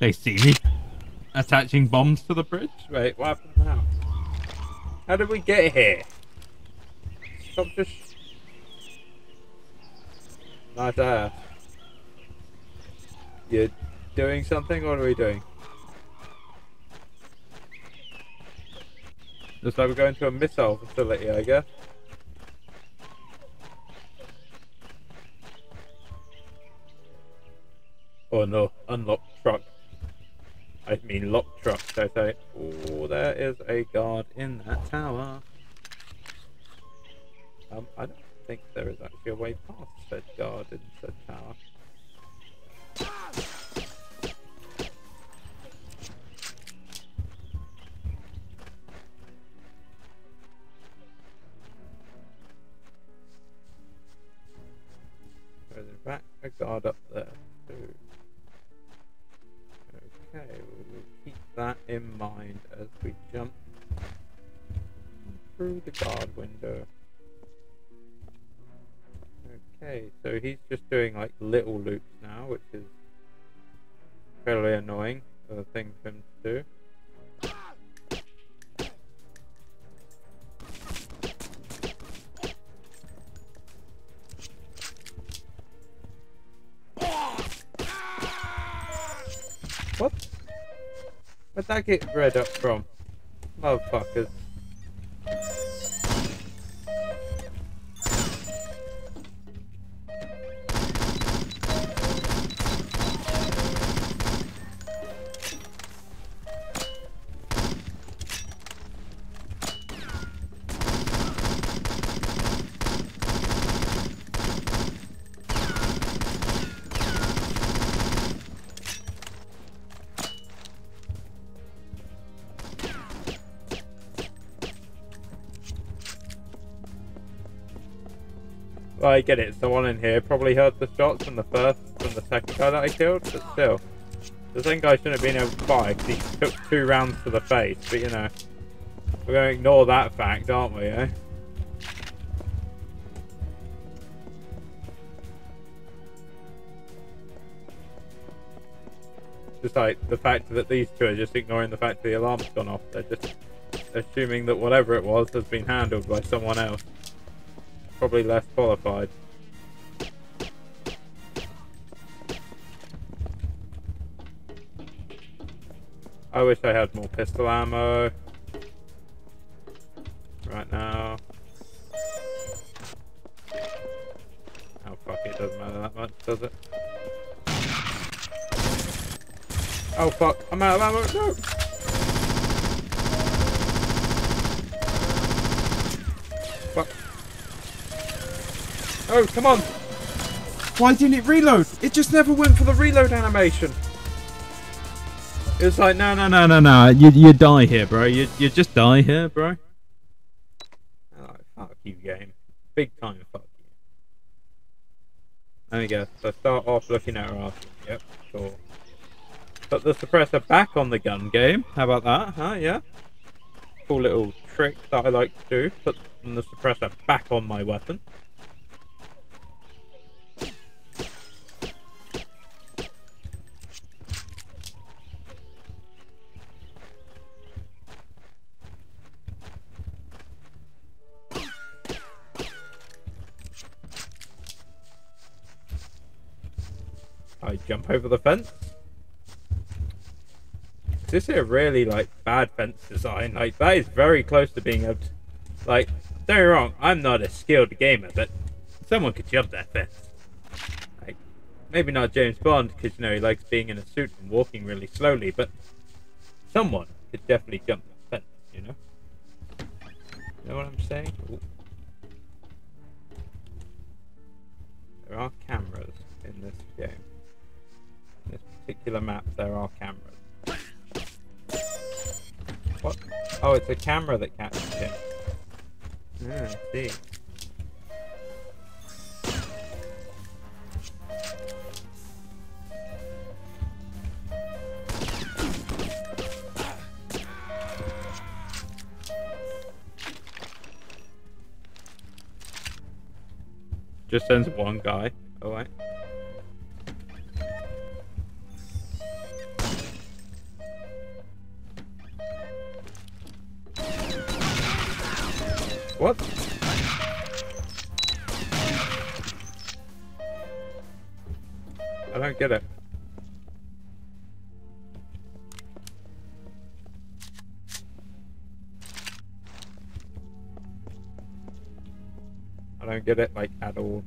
They see me attaching bombs to the bridge. Wait, what happened now? How did we get here? Stop just. Nice ass. You're doing something? What are we doing? Looks like we're going to a missile facility, I guess. Oh no, unlocked truck. I mean locked truck, so I say. Oh, there is a guard in that tower. Um, I don't think there is actually a way past said guard in said tower. There's in fact a guard up there that in mind as we jump through the guard window. Okay, so he's just doing like little loops now, which is fairly annoying for a thing for him to do. Where'd that get red up from? Motherfuckers. I get it. Someone in here probably heard the shots from the first, from the second guy that I killed, but still. The second guy shouldn't have been able to fire 'cause he took two rounds to the face, but you know. We're going to ignore that fact, aren't we, eh? Just like the fact that these two are just ignoring the fact the alarm's gone off. They're just assuming that whatever it was has been handled by someone else probably less qualified. I wish I had more pistol ammo. Right now. Oh fuck, it doesn't matter that much, does it? Oh fuck, I'm out of ammo, no! Oh, come on! Why didn't it reload? It just never went for the reload animation. It's like, no, no, no, no, no. You, you die here, bro. You, you just die here, bro. Oh, fuck you, game. Big time fuck you. There we go. So start off looking at her after. Yep, sure. Put the suppressor back on the gun game. How about that, huh? Yeah? Cool little trick that I like to do. Put the suppressor back on my weapon. I jump over the fence. This is a really like bad fence design. Like that is very close to being able to, like, don't get wrong, I'm not a skilled gamer, but someone could jump that fence. Like, maybe not James Bond because you know he likes being in a suit and walking really slowly, but someone could definitely jump that fence. You know? You know what I'm saying? Ooh. There are cameras in this game. In this particular map, there are cameras. What? Oh, it's a camera that catches him. Hmm, I see. Just sends one guy. Oh What? I don't get it. I don't get it, like, at all.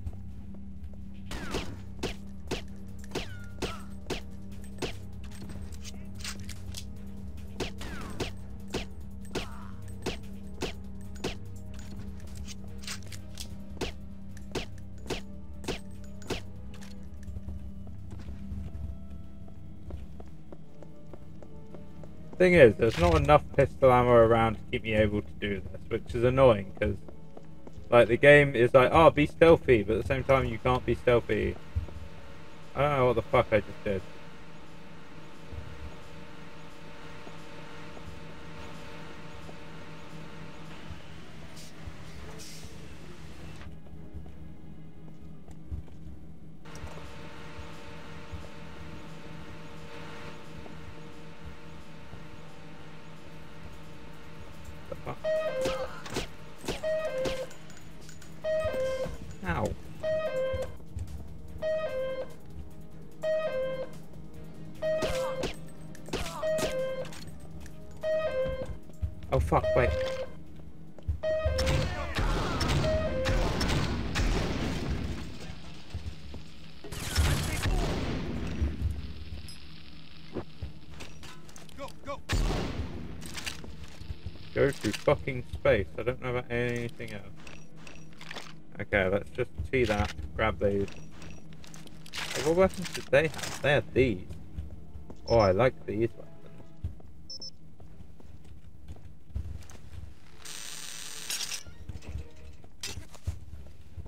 Thing is, there's not enough pistol ammo around to keep me able to do this, which is annoying because, like, the game is like, oh, be stealthy, but at the same time, you can't be stealthy. I don't know what the fuck I just did. Oh fuck, wait. Go, through fucking space. I don't know about anything else. Okay, let's just see that. Grab these. Hey, what weapons did they have? They had these. Oh, I like these weapons.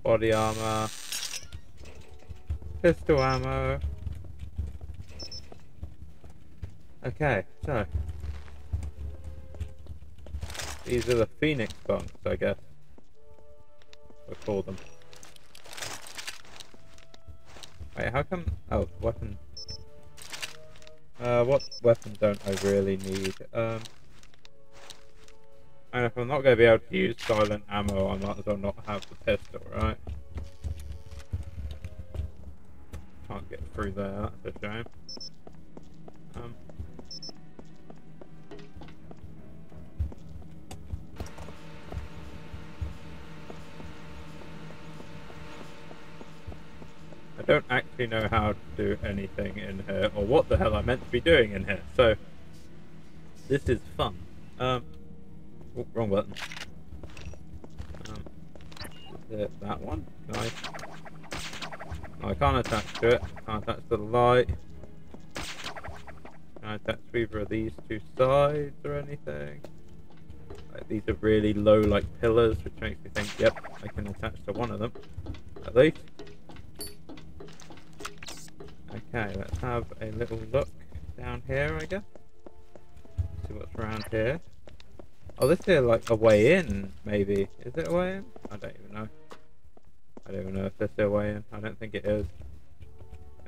Body armor. Pistol ammo. Okay, so. These are the Phoenix bunks, I guess. We'll call them. Wait, how come? Oh, weapon. Uh, what weapon don't I really need? Um, and if I'm not going to be able to use silent ammo, I might as well not have the pistol, right? Can't get through there. That's a shame. Um. I don't actually know how to do anything in here, or what the hell I'm meant to be doing in here. So, this is fun. Um, oh, wrong button. Um, that one? Nice. I can't attach to it. Can't attach to the light. Can I attach to either of these two sides or anything? Like, these are really low, like, pillars, which makes me think, yep, I can attach to one of them. At least. Okay, let's have a little look down here, I guess. See what's around here. Oh, this is like a way in, maybe. Is it a way in? I don't even know. I don't even know if this is a way in. I don't think it is.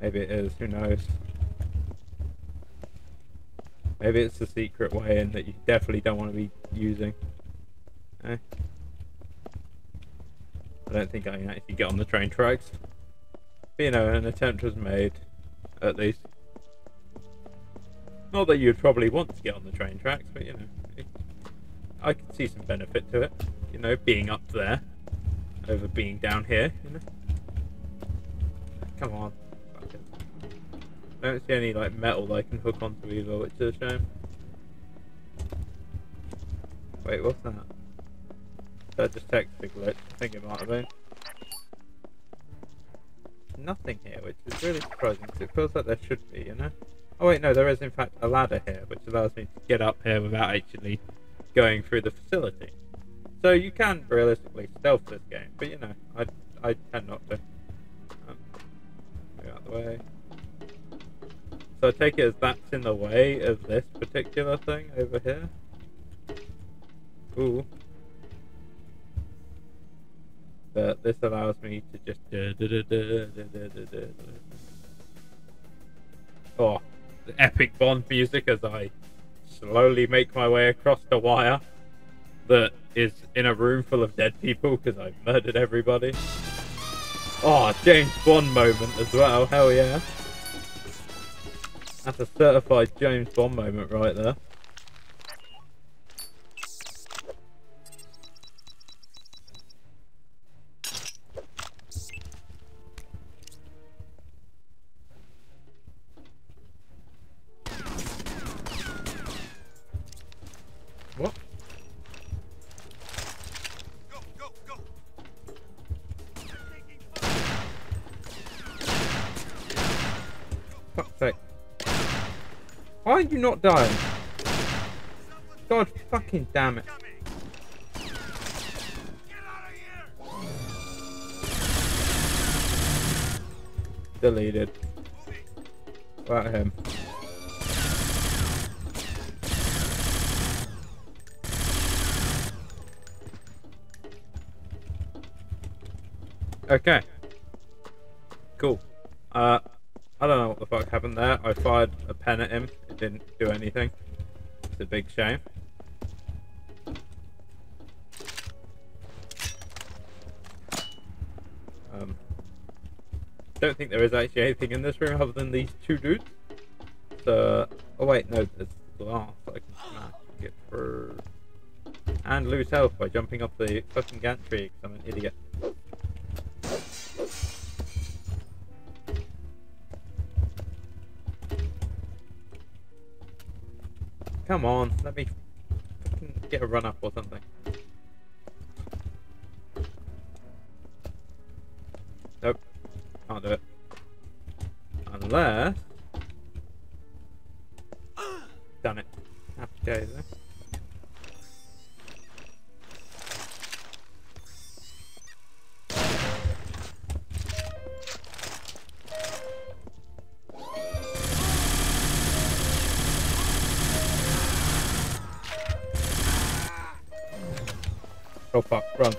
Maybe it is, who knows. Maybe it's the secret way in that you definitely don't want to be using. Eh? I don't think I can actually get on the train tracks. But, you know, an attempt was made at least. Not that you'd probably want to get on the train tracks, but you know, I could see some benefit to it. You know, being up there over being down here. You know, come on. I don't see any like metal I can hook onto either, which is a shame. Wait, what's that? That just texted glitch. I think it might have been nothing here, which is really surprising because it feels like there should be, you know? Oh wait, no, there is in fact a ladder here, which allows me to get up here without actually going through the facility. So you can realistically stealth this game, but you know, I, I tend not to. Um, move out the way. So I take it as that's in the way of this particular thing over here. Ooh. But this allows me to just. Oh, the epic Bond music as I slowly make my way across the wire that is in a room full of dead people because I murdered everybody. Oh, James Bond moment as well. Hell yeah. That's a certified James Bond moment right there. Are you not dying? God fucking damn it. Deleted. About him. Okay. Cool. Uh, I don't know what the fuck happened there. I fired a pen at him. It didn't do anything. It's a big shame. Um, don't think there is actually anything in this room other than these two dudes. So, oh wait, no, there's glass I can smash get through. And lose health by jumping off the fucking gantry because I'm an idiot. Come on, let me get a run up or something. Nope, can't do it. Unless. Done it. Happy days, eh? Oh fuck, run.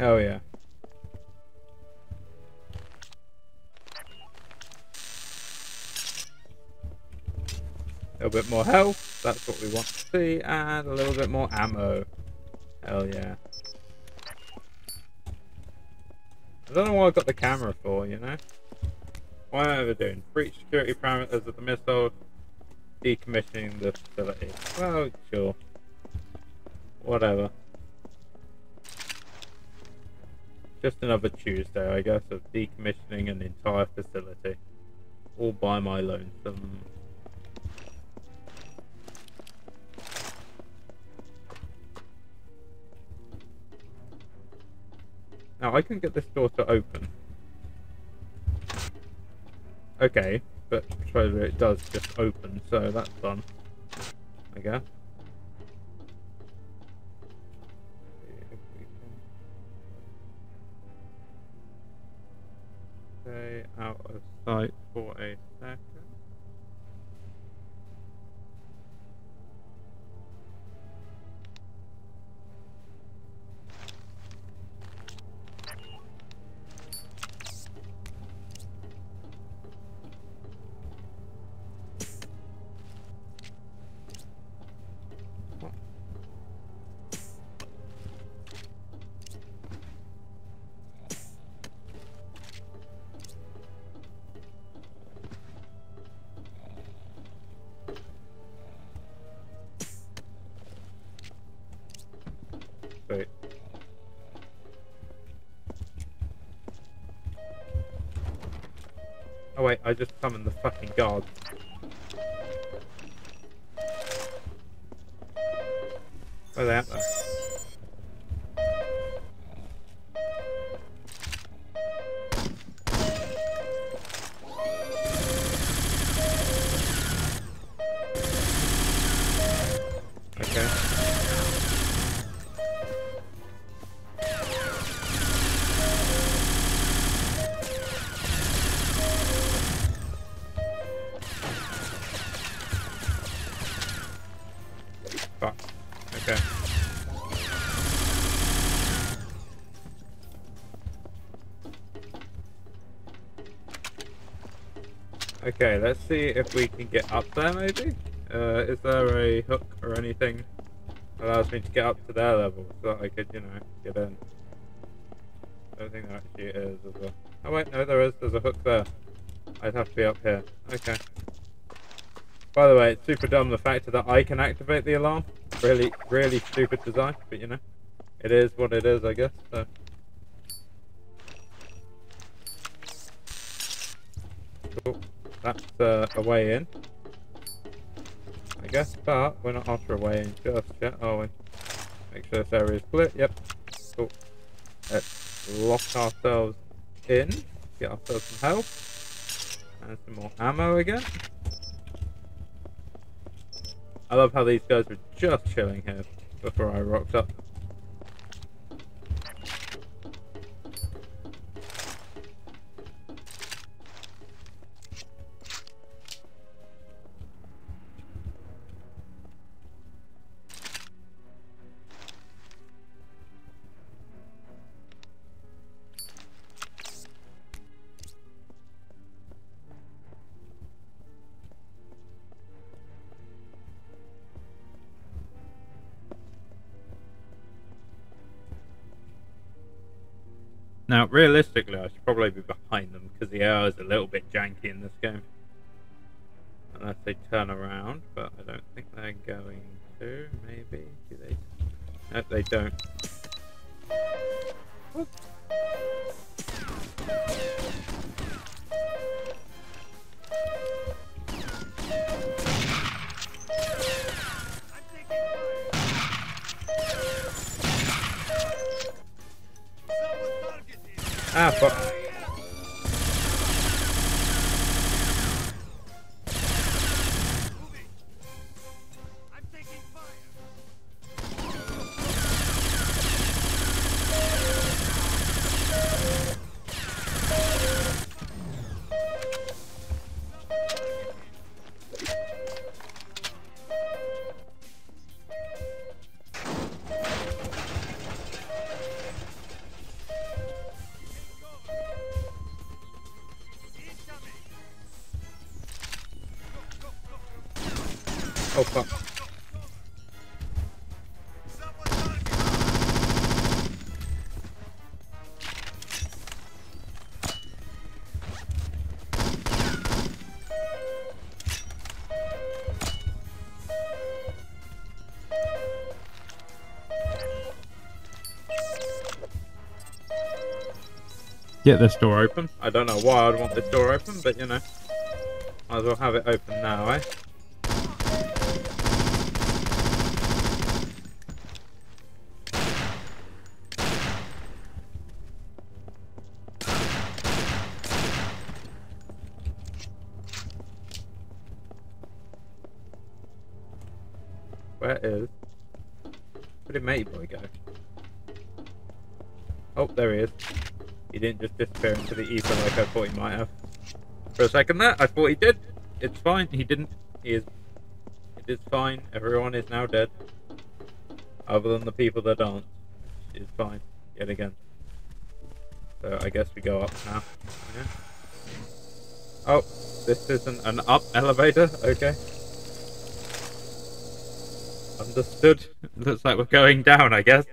Oh yeah. A bit more health, that's what we want to see, and a little bit more ammo. Hell yeah. I don't know what I've got the camera for, you know? What am I ever doing? Breach security parameters of the missile, decommissioning the facility. Well, sure. Whatever. Just another Tuesday, I guess, of decommissioning an entire facility. All by my lonesome. Now, I can get this door to open. Okay, but controller it does just open, so that's fun. I guess. Stay out of sight for a summoned the fucking guard. Get up there maybe? Uh, is there a hook or anything that allows me to get up to their level so that I could, you know, get in? I don't think there actually is, is there? Oh wait, no there is, there's a hook there. I'd have to be up here. Okay. By the way, it's super dumb the fact that I can activate the alarm. Really, really stupid design, but you know, it is what it is, I guess, so. Cool. That's uh, a way in. I guess, but we're not after a way in just yet, are we? Make sure this area is split. Yep. Cool. Let's lock ourselves in. Get ourselves some health. And some more ammo again. I love how these guys were just chilling here before I rocked up. Now, realistically, I should probably be behind them because the air is a little bit janky in this game. Unless they turn around, but I don't think they're going to. Maybe. Do they? No, they don't. Whoops. Ah, fuck. Get this door open. I don't know why I'd want this door open, but you know. Might as well have it open now, eh? Just disappear into the ether like I thought he might have. For a second there, I thought he did. It's fine, he didn't. He is... It is fine. Everyone is now dead. Other than the people that aren't. It's fine. Yet again. So I guess we go up now. Yeah. Oh, this isn't an up elevator? Okay. Understood. Looks like we're going down, I guess.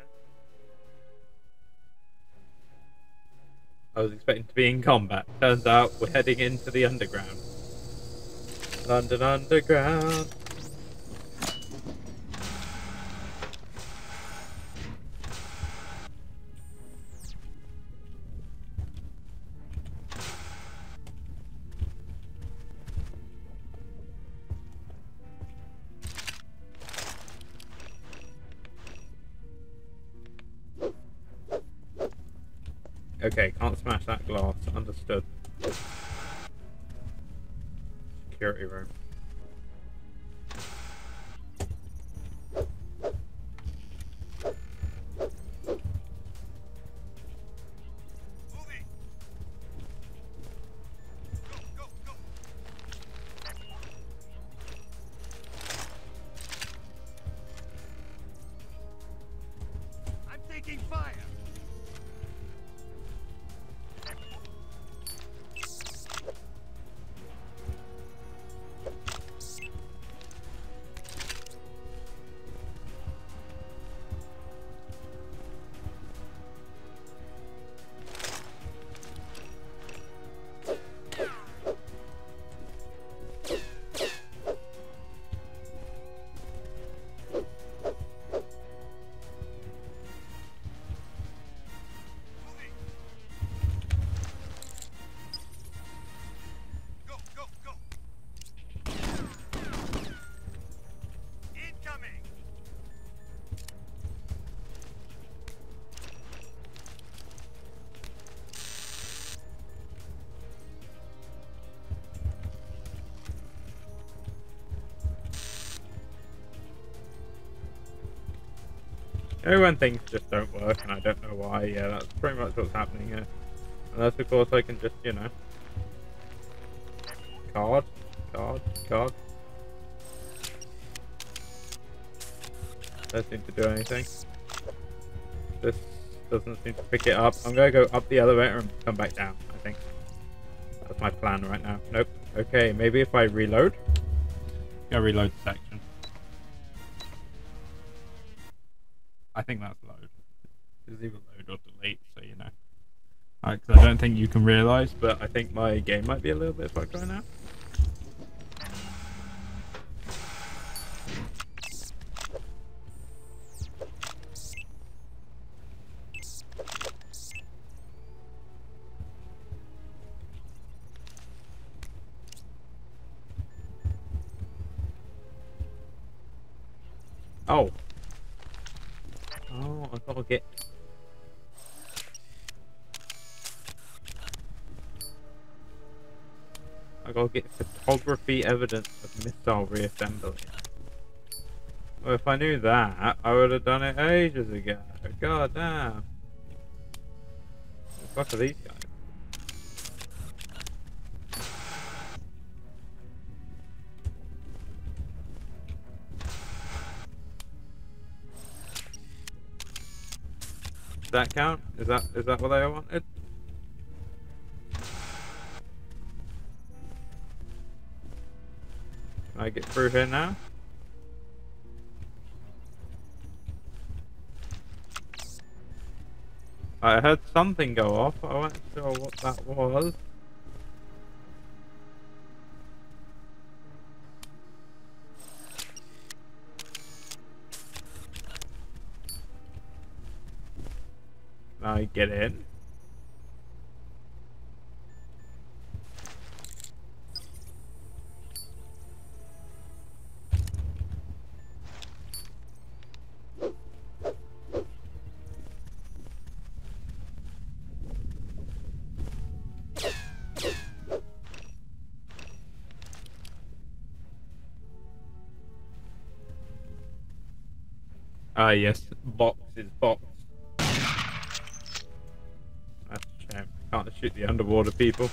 I was expecting to be in combat. Turns out we're heading into the underground. London Underground. Okay, can't smash that glass. Understood. Security room. When things just don't work and I don't know why, yeah, that's pretty much what's happening here. Unless of course I can just, you know. Card, card, card. Doesn't seem to do anything. This doesn't seem to pick it up. I'm gonna go up the elevator and come back down, I think. That's my plan right now. Nope. Okay, maybe if I reload. Go reload the think you can realise, but I think my game might be a little bit fucked right now. Photography evidence of missile reassembly. Well, if I knew that, I would have done it ages ago. God damn. The fuck are these guys? Does that count? Is that is that what I wanted? Through here now? I heard something go off. I wasn't sure what that was. Now I get in. Ah yes, box is box. That's a shame. Can't shoot the underwater people.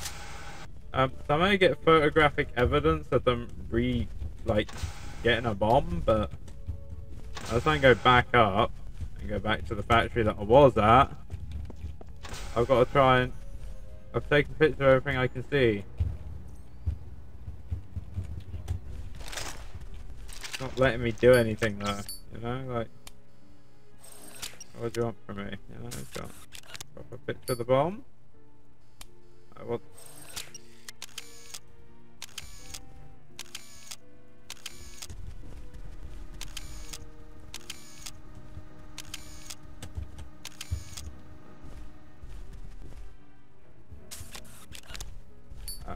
Um, so I'm gonna get photographic evidence of them re, like, getting a bomb, but I was gonna go back up and go back to the factory that I was at. I've got to try and I've taken pictures of everything I can see. Not letting me do anything though, you know, like. What do you want from me? You know, got proper picture of the bomb. I want.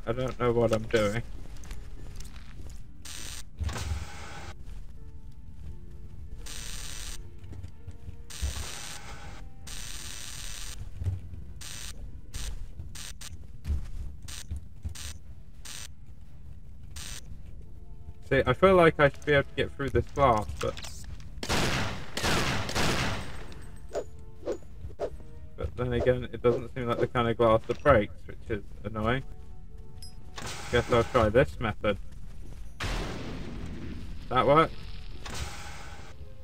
I don't know what I'm doing. See, I feel like I should be able to get through this glass, but... But then again, it doesn't seem like the kind of glass that breaks, which is annoying. Guess I'll try this method. That work?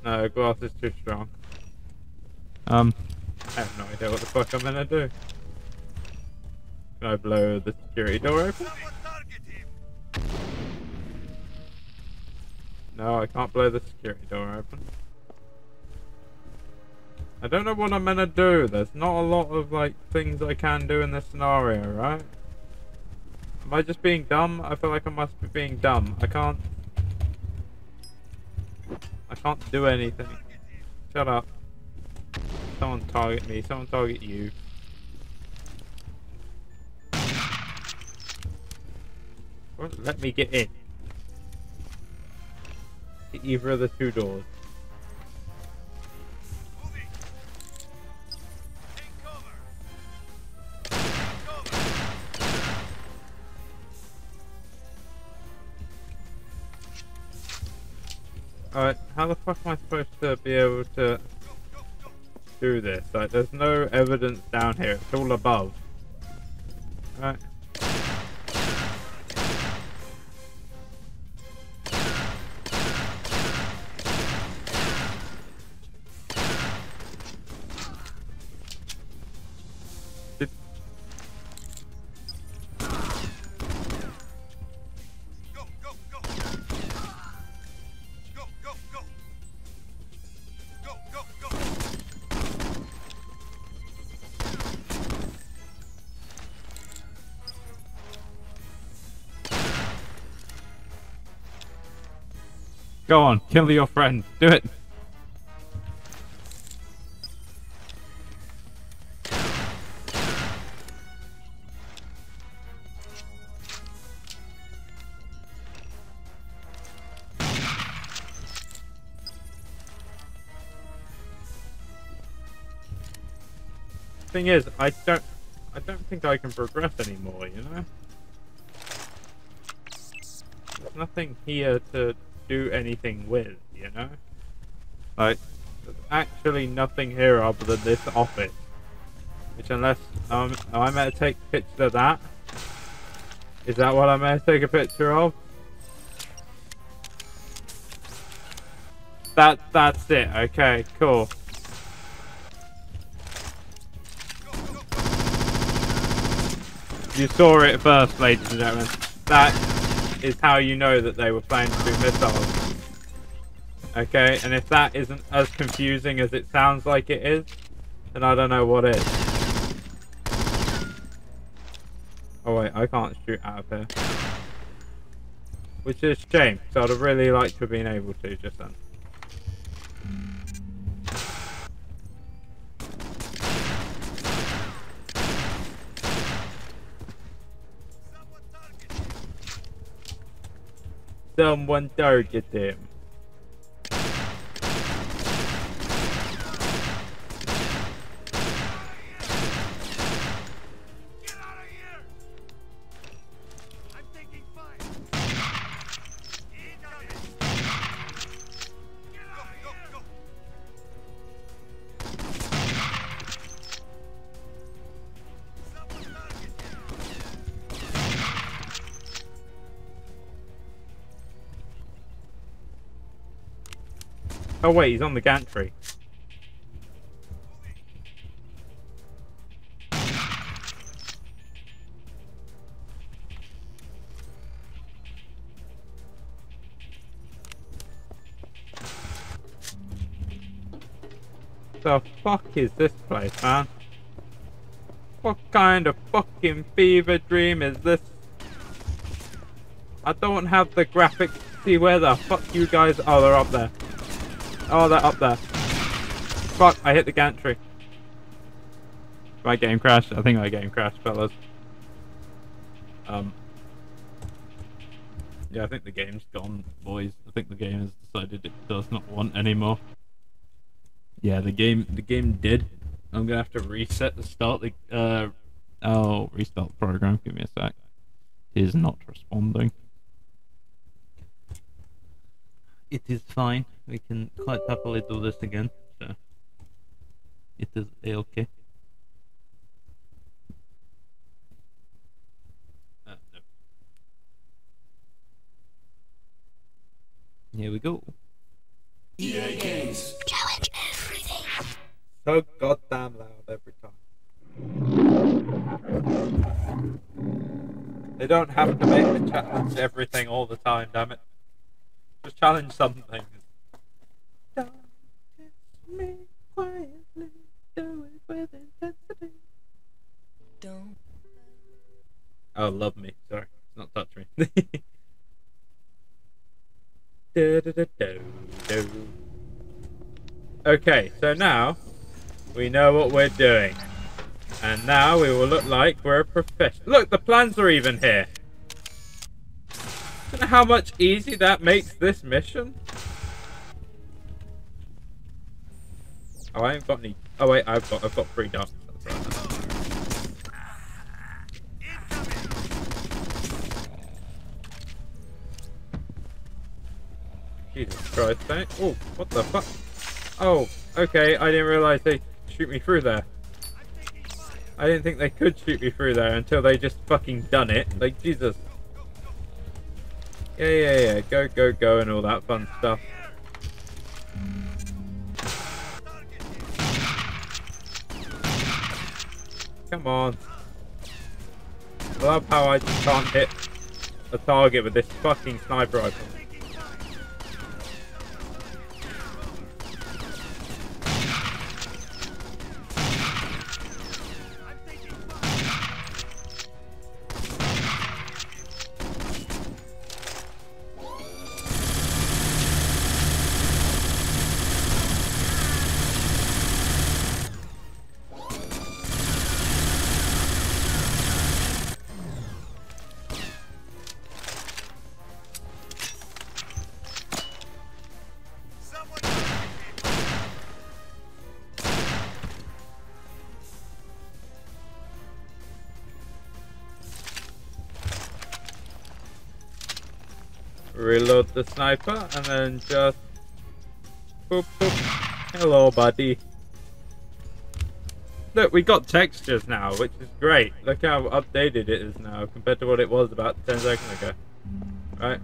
No, glass is too strong. Um, I have no idea what the fuck I'm gonna do. Can I blow the security door open? No, I can't blow the security door open. I don't know what I'm gonna do. There's not a lot of like things I can do in this scenario, right? Am I just being dumb? I feel like I must be being dumb. I can't. I can't do anything. Shut up. Someone target me. Someone target you. Let me get in. To either of the two doors. Alright, how the fuck am I supposed to be able to... Do this. Like, there's no evidence down here. It's all above. Right. Go on, kill your friend. Do it. Thing is, I don't, I don't think I can progress anymore. You know. There's nothing here to do anything with, you know? Like, there's actually nothing here other than this office. Which unless, um, am I meant to take a picture of that? Is that what I'm meant to take a picture of? That, that's it, okay, cool. You saw it first, ladies and gentlemen. That is how you know that they were planning to do missiles. Okay, and if that isn't as confusing as it sounds like it is, then I don't know what is. Oh wait, I can't shoot out of here. Which is a shame, because I'd have really liked to have been able to just then. Someone target him. Wait, he's on the gantry. The fuck is this place, man? What kind of fucking fever dream is this? I don't have the graphics to see where the fuck you guys Oh, they're up there. Oh, they're up there. Fuck, I hit the gantry. My game crashed. I think my game crashed, fellas. Um. Yeah, I think the game's gone, boys. I think the game has decided it does not want anymore. Yeah, the game the game did. I'm gonna have to reset the start the uh oh restart the program. Give me a sec. He's not responding. It is fine. We can quite happily do this again. So it is a okay. Uh, no. Here we go. EA Games. Challenge everything. So goddamn loud every time. They don't have to make the challenge everything all the time, damn it. Just challenge some things. Don't kiss me quietly, do it with intensity. Don't. Oh, love me. Sorry, it's not touch me. Do, do, do. Okay, so now we know what we're doing. And now we will look like we're a professional. Look, the plans are even here. Know how much easy that makes this mission? Oh, I ain't got any. Oh wait, I've got I've got three darts. Jesus Christ, don't. Oh, what the fuck? Oh, okay, I didn't realize they shoot me through there. I didn't think they could shoot me through there until they just fucking done it. Like, Jesus. Yeah, yeah, yeah. Go, go, go, and all that fun stuff. Come on. I love how I just can't hit a target with this fucking sniper rifle. The sniper and then just boop boop. Hello, buddy. Look, we got textures now, which is great. Look how updated it is now compared to what it was about 10 seconds ago. Right?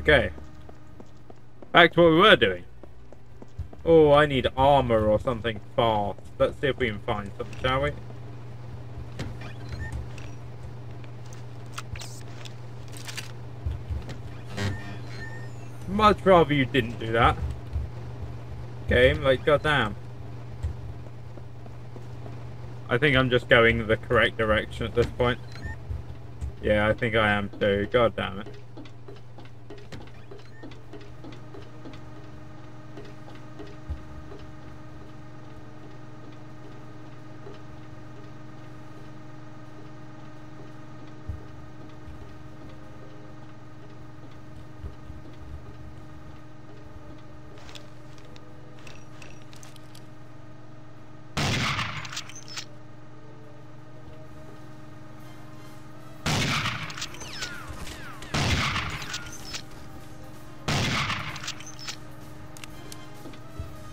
Okay. Back to what we were doing. Oh, I need armor or something fast. Let's see if we can find something, shall we? Much rather you didn't do that. Game, like, goddamn. I think I'm just going the correct direction at this point. Yeah, I think I am too. God damn it.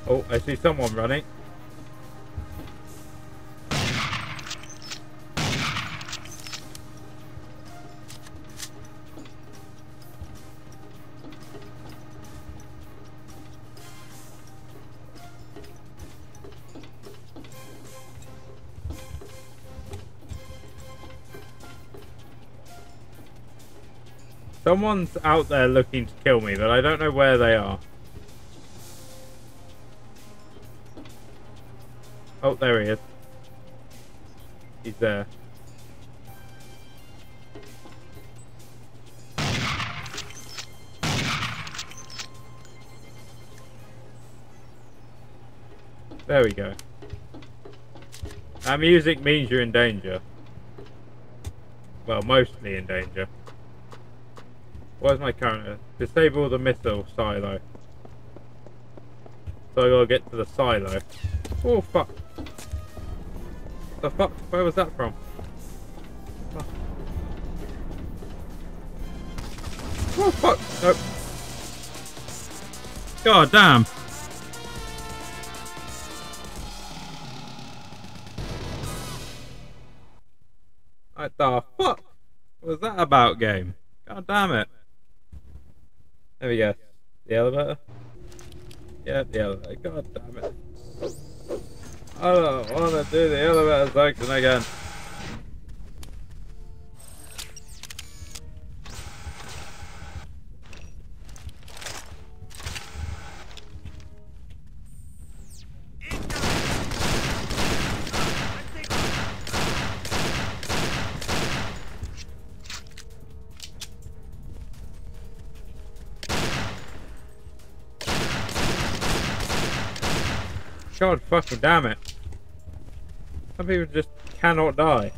Oh, I see someone running. Someone's out there looking to kill me, but I don't know where they are. Oh, there he is. He's there. There we go. That music means you're in danger. Well, mostly in danger. Where's my counter? Disable the missile silo. So I gotta get to the silo. Oh fuck. The fuck? Where was that from? Oh fuck! Nope. God damn! What the fuck was that about, game? God damn it. There we go. The elevator? Yeah, the elevator. God damn. I don't want to do the elevator section again. God fucking damn it. Some people just cannot die.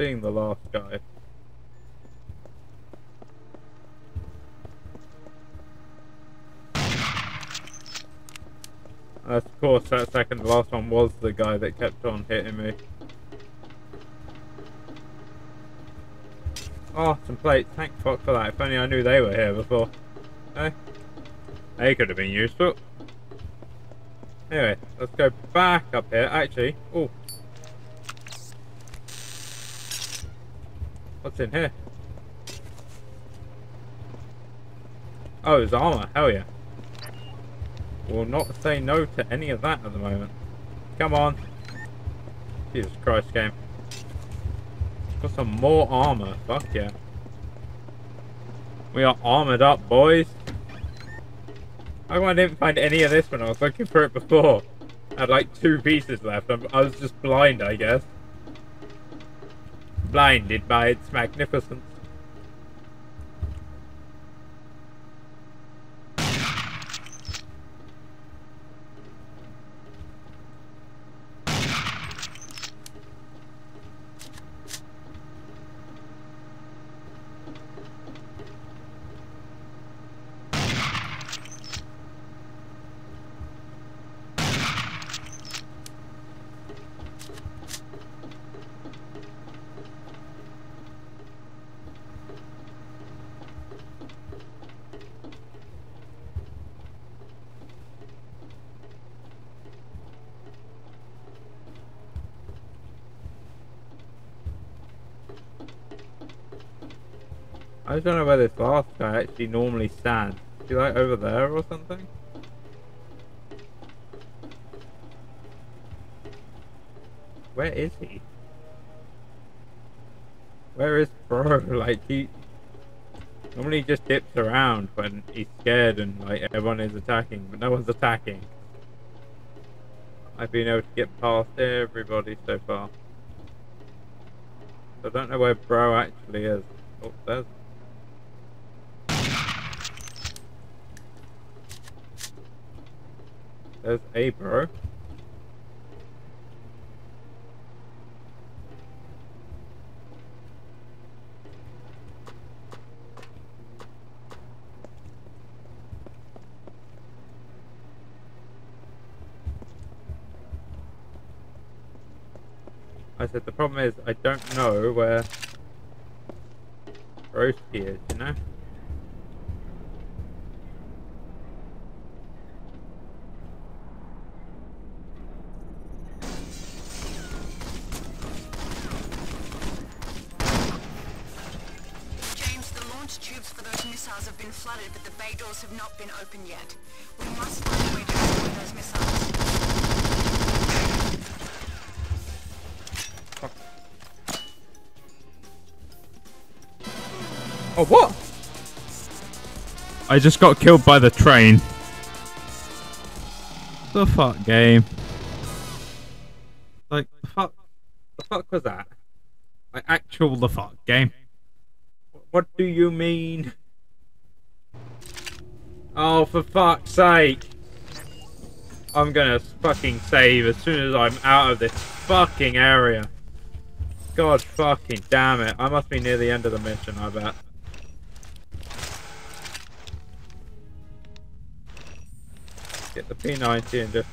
Seeing the last guy. Of course, that second last one was the guy that kept on hitting me. Oh, some plates. Thank fuck for that. If only I knew they were here before. Eh? They could have been useful. Anyway, let's go back up here. Actually, oh. In here? Oh, it's armor. Hell yeah. Will not say no to any of that at the moment. Come on. Jesus Christ, game. Got some more armor. Fuck yeah. We are armored up, boys. I didn't find any of this when I was looking for it before? I had like two pieces left. I was just blind, I guess. Blinded by its magnificence. I don't know where this last guy actually normally stands. Is he like over there or something? Where is he? Where is bro? Like he normally just dips around when he's scared and like everyone is attacking, but no one's attacking. I've been able to get past everybody so far. I don't know where bro actually is. Oh, there's There's a bro. I said the problem is I don't know where Broski is, you know? Just got killed by the train. The fuck game. Like, the fuck, the fuck was that? Like, actual the fuck game. What do you mean? Oh, for fuck's sake. I'm gonna fucking save as soon as I'm out of this fucking area. God fucking damn it. I must be near the end of the mission, I bet. get the P90 and just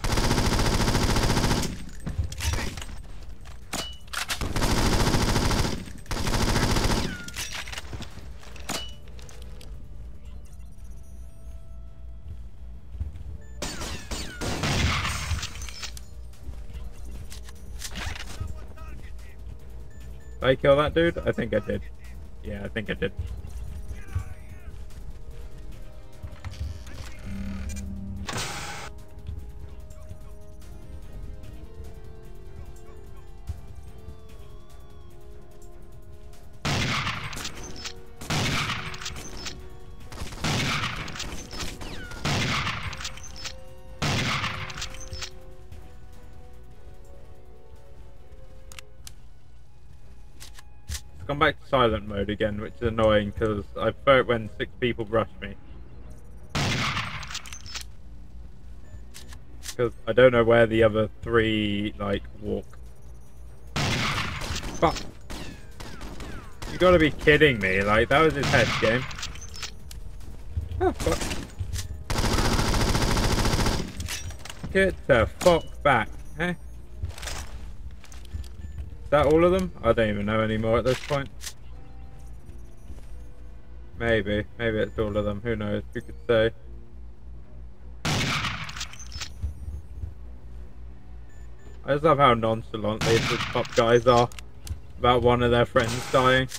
I kill that dude? I think I did. Yeah, I think I did. Silent mode again, which is annoying because I prefer it when six people rush me. Because I don't know where the other three, like, walk. Fuck. You gotta be kidding me, like, that was his head game. Oh, fuck. Get the fuck back, eh? Is that all of them? I don't even know anymore at this point. Maybe. Maybe it's all of them. Who knows? Who could say? I just love how nonchalant these top guys are about one of their friends dying.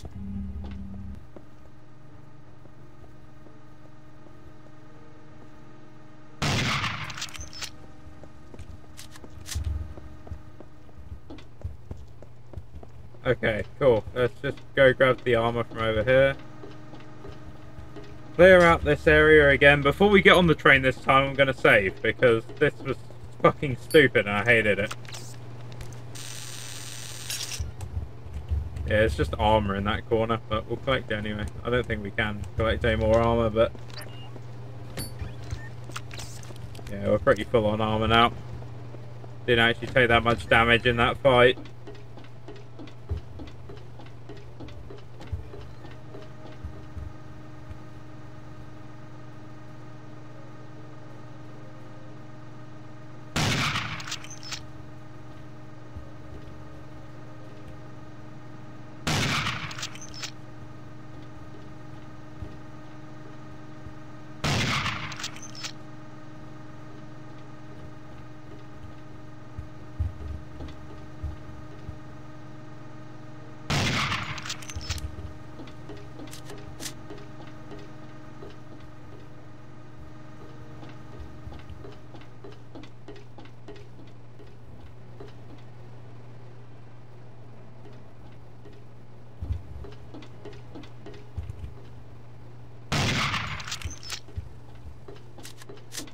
Okay, cool. Let's just go grab the armor from over here. Clear out this area again. Before we get on the train this time, I'm going to save because this was fucking stupid and I hated it. Yeah, it's just armor in that corner, but we'll collect it anyway. I don't think we can collect any more armor, but... Yeah, we're pretty full on armor now. Didn't actually take that much damage in that fight.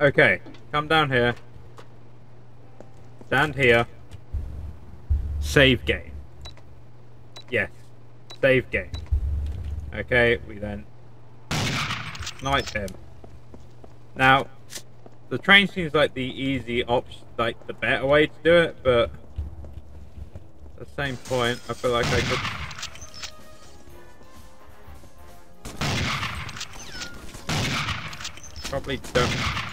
Okay, come down here. Stand here. Save game. Yes, save game. Okay, we then snipe him. Now, the train seems like the easy option, like the better way to do it, but at the same point, I feel like I could probably don't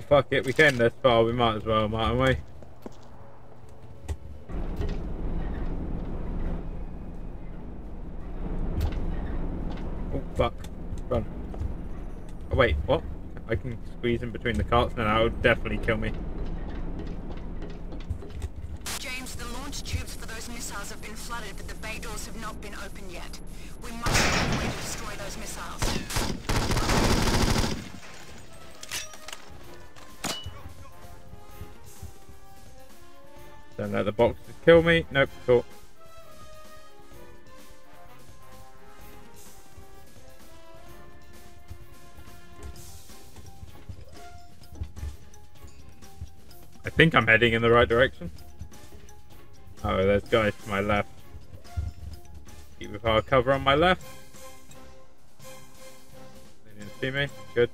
Well, fuck it. We came this far. We might as well, mightn't we? Oh, fuck. Run. Oh, wait. What? I can squeeze in between the carts now. That would definitely kill me. James, the launch tubes for those missiles have been flooded, but the bay doors have not been opened yet. We must find a way to destroy those missiles. Don't let the boxes kill me. Nope. Cool. I think I'm heading in the right direction. Oh, there's guys to my left. Keep the power cover on my left. They didn't see me. Good.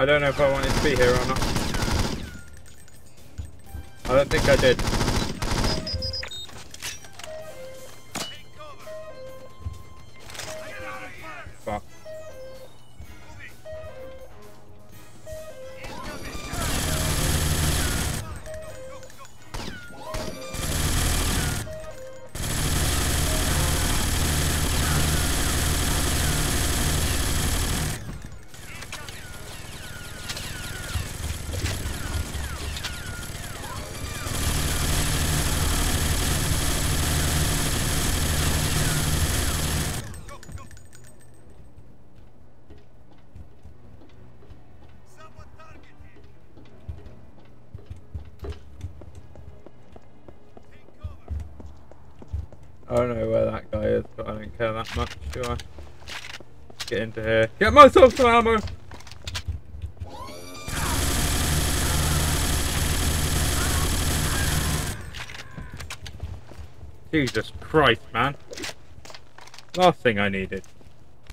I don't know if I wanted to be here or not. I don't think I did. I? Get into here. Get myself some ammo! Jesus Christ, man. Last thing I needed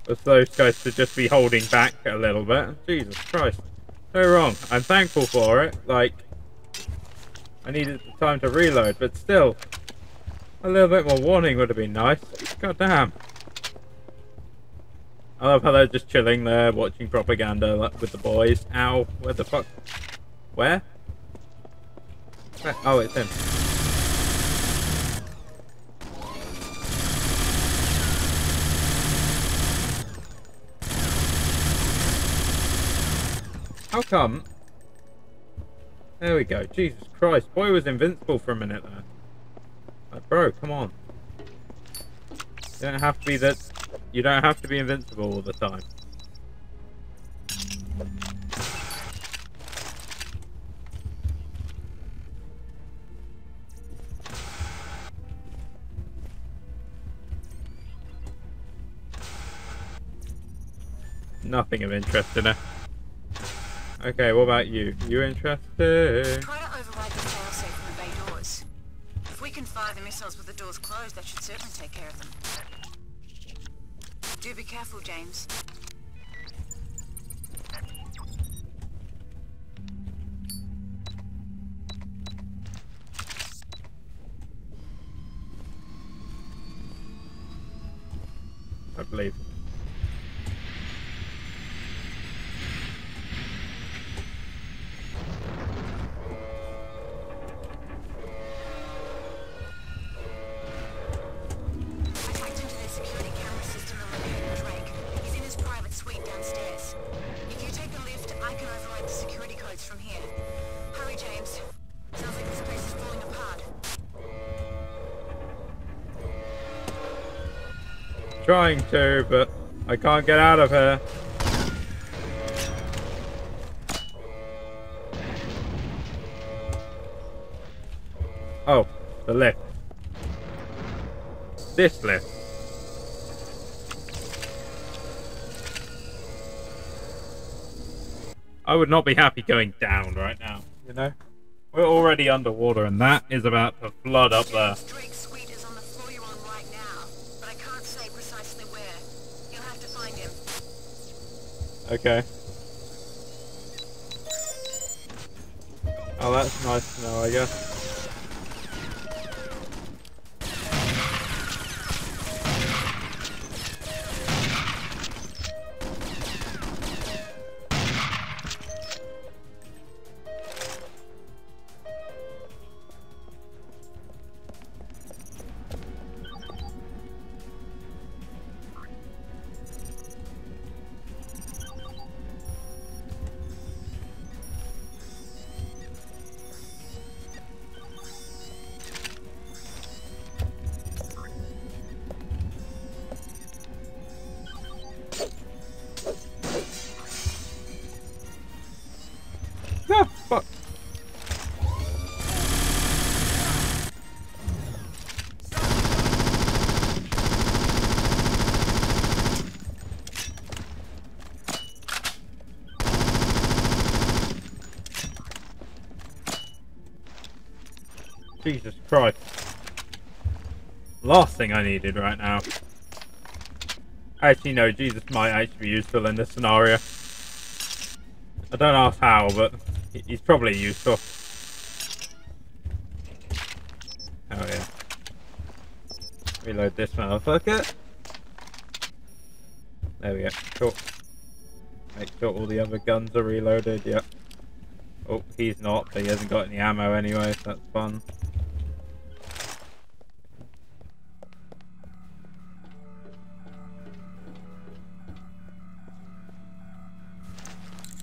was those guys to just be holding back a little bit. Jesus Christ. So wrong. I'm thankful for it. Like, I needed the time to reload, but still, a little bit more warning would have been nice. God damn. I love how they're just chilling there, watching propaganda with the boys. Ow, where the fuck? Where? Where? Oh, it's him. How come? There we go. Jesus Christ. Boy was invincible for a minute there. Like, bro, come on. You don't have to be that. You don't have to be invincible all the time. Nothing of interest in her. Okay, what about you? You interested? Try to override the bay doors. If we can fire the missiles with the doors closed, that should certainly take care of them. Do be careful, James. I believe. Trying to, but I can't get out of here. Oh, the lift. This lift. I would not be happy going down right now, you know? We're already underwater and that is about to flood up there. Drake's suite is on the floor you're on right now, but I can't say precisely where. You'll have to find him. Okay. Oh, that's nice to know, I guess. Jesus Christ. Last thing I needed right now. Actually, no, Jesus might actually be useful in this scenario. I don't ask how, but he's probably useful. Oh yeah. Reload this motherfucker. There we go, cool. Make sure all the other guns are reloaded, yep. Oh, he's not, he hasn't got any ammo anyway, so that's fun.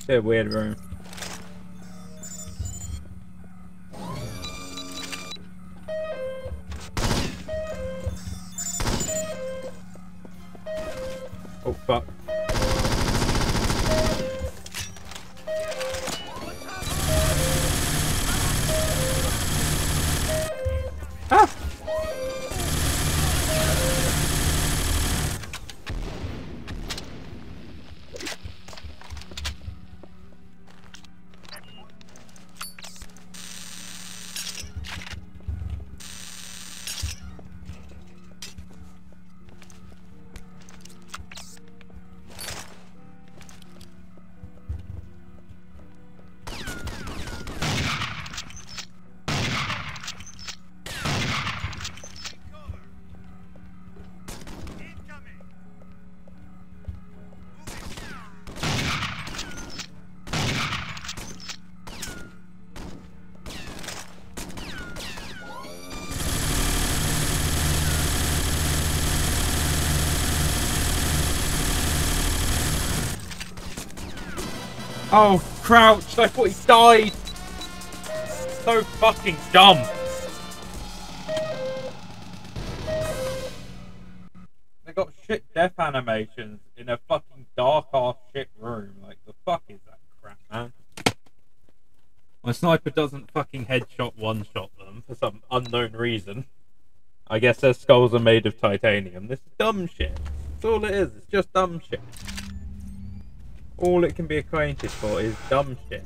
It's a weird room. Crouched! I thought he died! So fucking dumb! They got shit death animations in a fucking dark ass shit room. Like, the fuck is that crap, man? My sniper doesn't fucking headshot one shot them for some unknown reason. I guess their skulls are made of titanium. This is dumb shit. That's all it is. It's just dumb shit. All it can be acquainted for is dumb shit.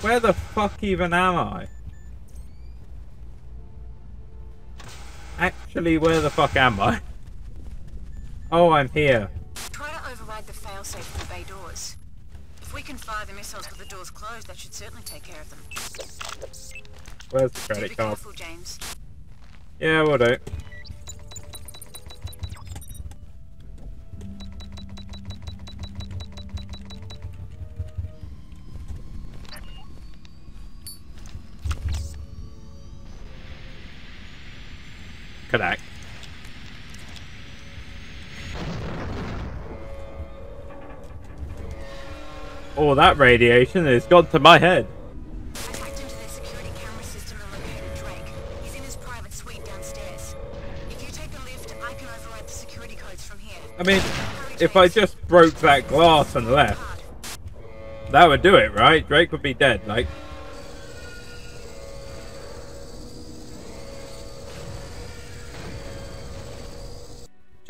Where the fuck even am I? Actually, where the fuck am I? Oh, I'm here. Try to override the failsafe for the bay doors. If we can fire the missiles with the doors closed, that should certainly take care of them. Where's the credit card? careful, James. Yeah, we'll do. Connect. Oh, that radiation has gone to my head. I mean, if I just broke that glass and left, that would do it, right? Drake would be dead. Like,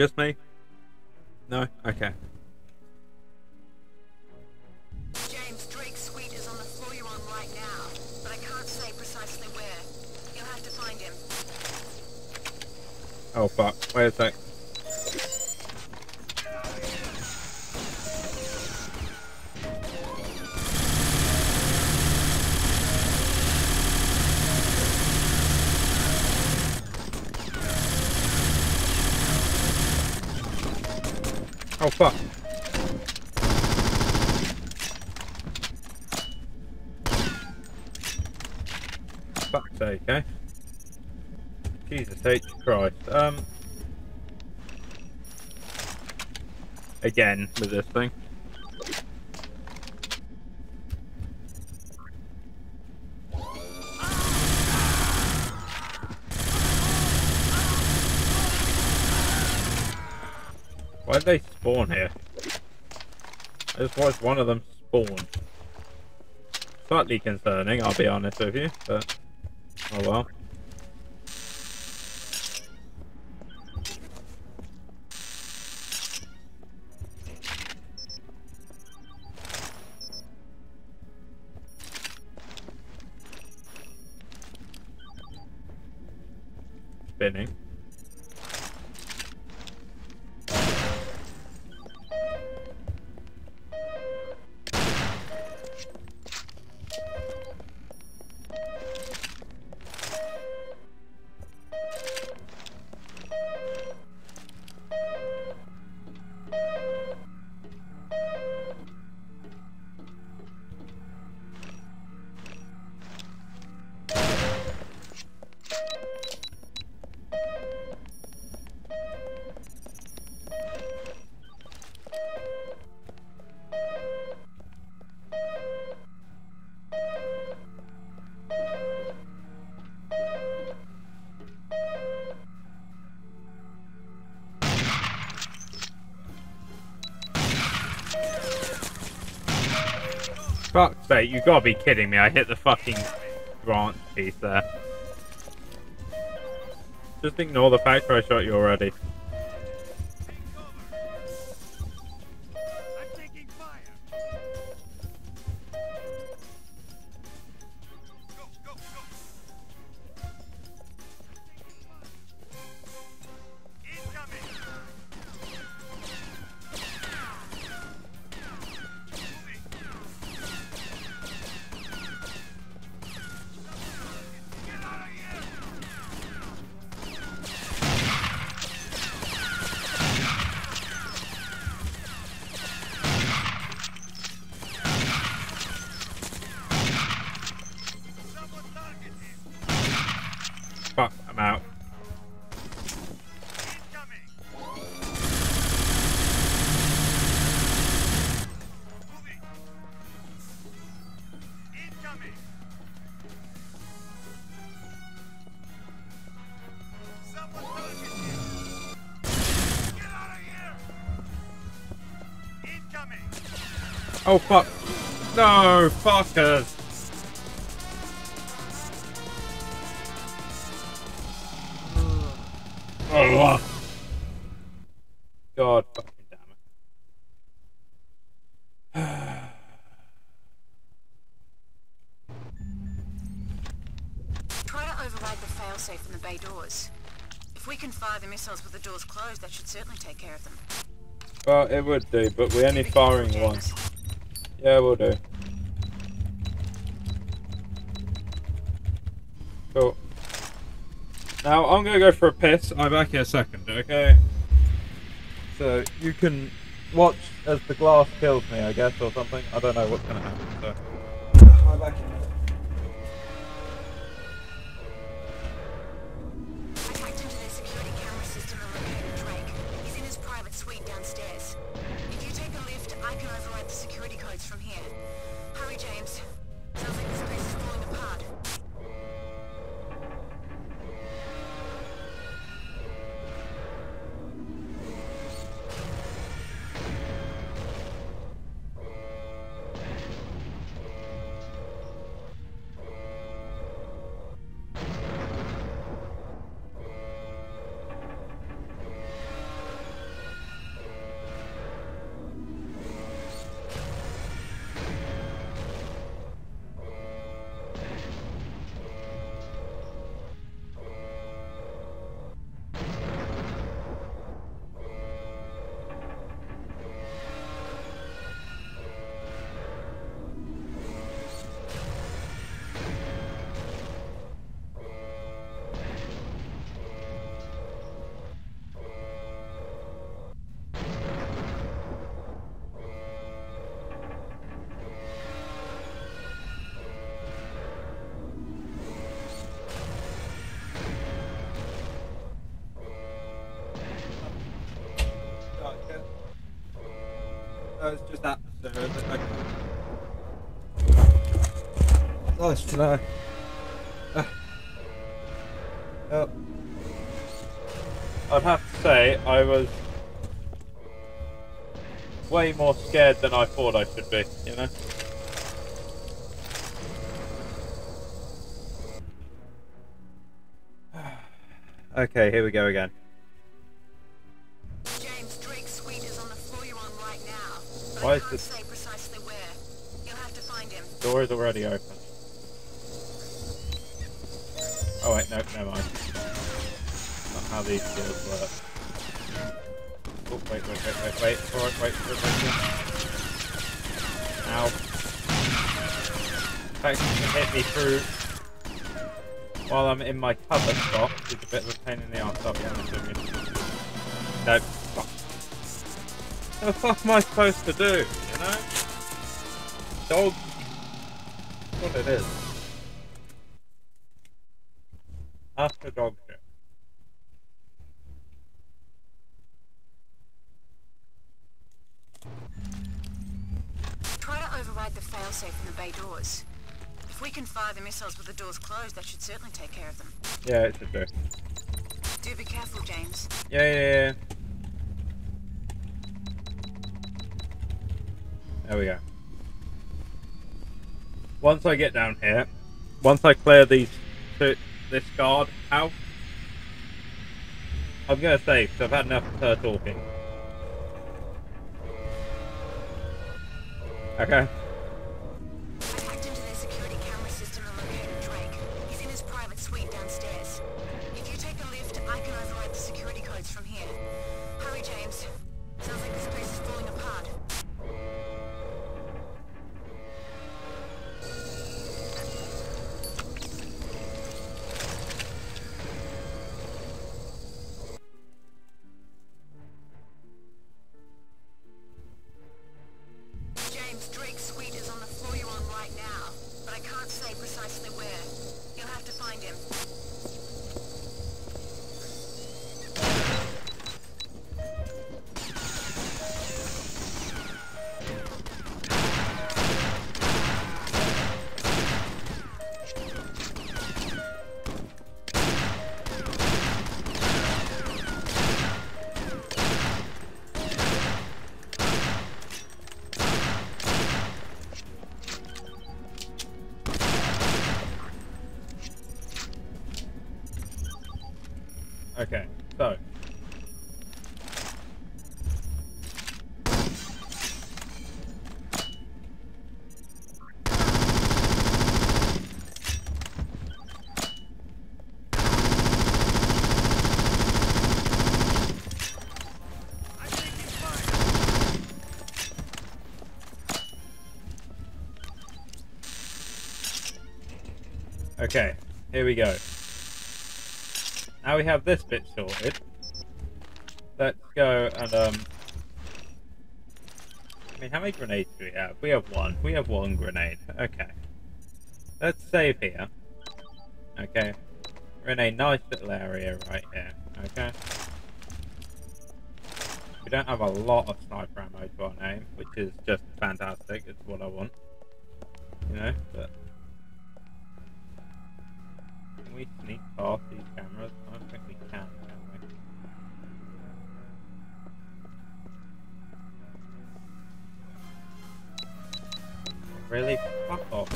just me? No? Okay. James, Drake's suite is on the floor you're on right now, but I can't say precisely where. You'll have to find him. Oh, fuck. Wait a sec. Oh, fuck. Fuck's sake, eh? Jesus H. Christ. Um. Again with this thing. Why did they spawn here? I just watched one of them spawn. Slightly concerning, I'll be honest with you, but oh well. Spinning. You gotta be kidding me. I hit the fucking branch piece there. Just ignore the fact I shot you already. Oh fuck. No, fuckers. Oh. God fucking damn it. Try to override the failsafe in the bay doors. If we can fire the missiles with the doors closed, that should certainly take care of them. Well, it would do, but we're only firing once. Yeah, we'll do. Cool. Now, I'm gonna go for a piss. I'm back in a second, okay? So, you can watch as the glass kills me, I guess, or something. I don't know what's gonna happen, so. Nice to know. Ah. Yep. I'd have to say, I was way more scared than I thought I should be, you know? okay, here we go again. James, Drake's suite is on the floor you're on right now. But Why I is can't this- say precisely where. You'll have to find him. Door is already open. Oh wait, no, never mind. Not how these skills work. Oh, wait, wait, wait, wait, wait. Alright, wait, wait, wait, wait. Ow. Fact, hit me through while I'm in my cover spot. It's a bit of a pain in the arse, I'll be honest with you. No, fuck. What the fuck am I supposed to do, you know? Dog what it is. After dog shit. Try to override the failsafe in the bay doors. If we can fire the missiles with the doors closed, that should certainly take care of them. Yeah, it should do. Do be careful, James. Yeah, yeah, yeah. There we go. once I get down here, once I clear these two, this guard out, I'm gonna save because I've had enough of her talking. Okay. Here we go. Now we have this bit sorted. Let's go and um. I mean, how many grenades do we have? We have one. We have one grenade. Okay. Let's save here. Okay. We're in a nice little area right here. Okay. We don't have a lot of sniper ammo to our name, which is just fantastic. It's what I want. You know, but can we sneak past these cameras? I don't think we can, can we? Really? Fuck off.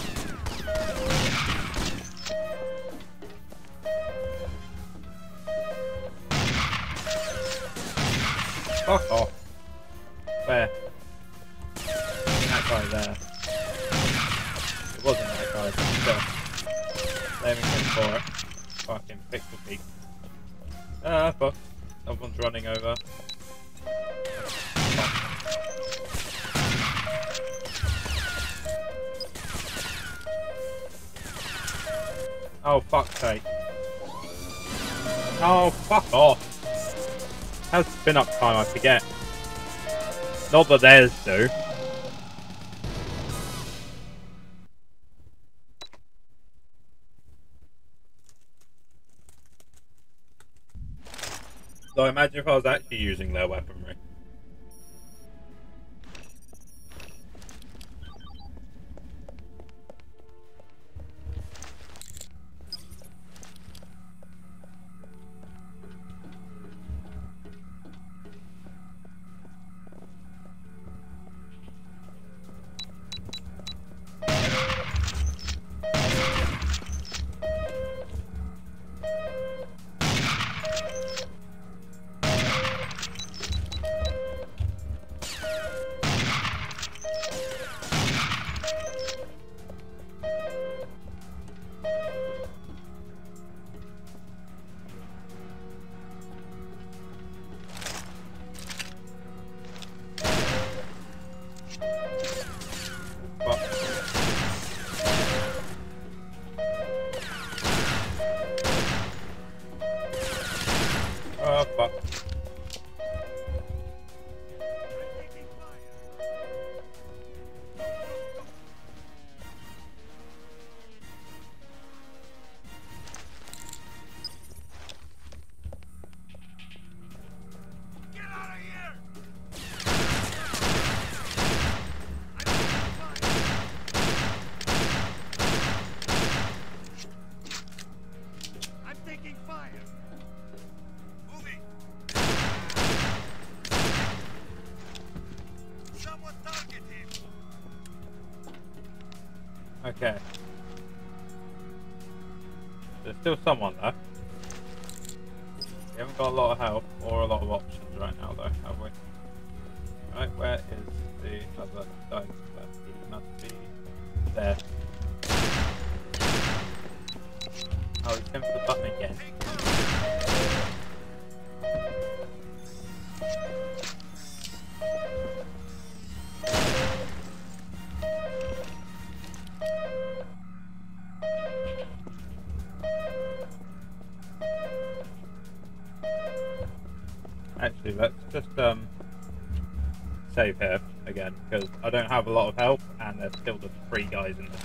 Fuck off. Where? That guy there. It wasn't that guy, but still. Him for it. Fucking pixel peak. Ah, fuck. Someone's running over. Oh, fuck's sake. Oh, fuck off. Has spin up time, I forget. Not that theirs do. So imagine if I was actually using their weaponry. Um save here again because I don't have a lot of help and there's still the three guys in one.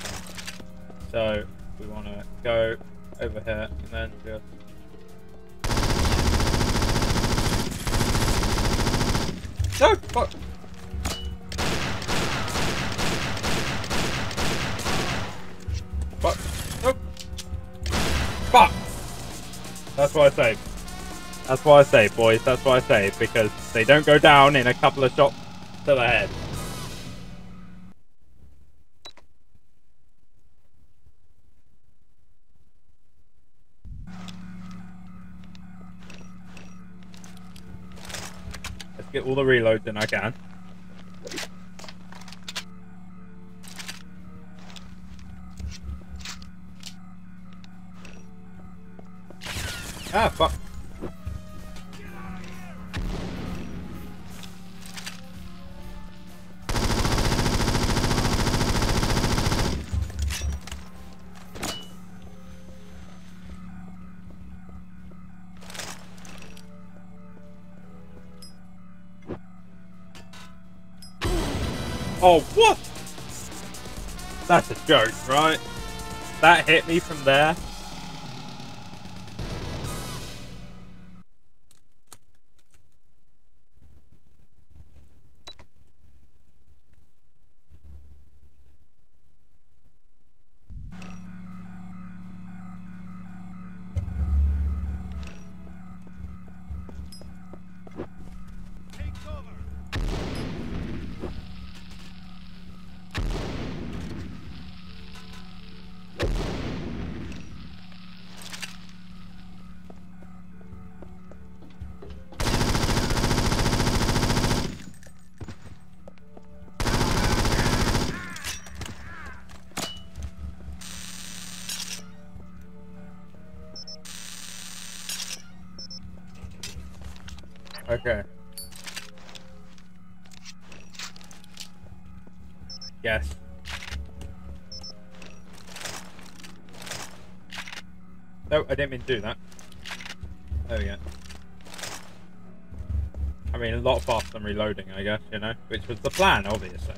So we want to go over here and then just. No! Fuck! Fuck! No! Fuck! That's what I say. That's what I say, boys. That's what I say because they don't go down in a couple of shots to the head. Let's get all the reloads in I can. Ah, fuck. Oh, what? That's a joke, right? That hit me from there. Do that. There we go. I mean, a lot faster than reloading, I guess, you know? Which was the plan, obviously.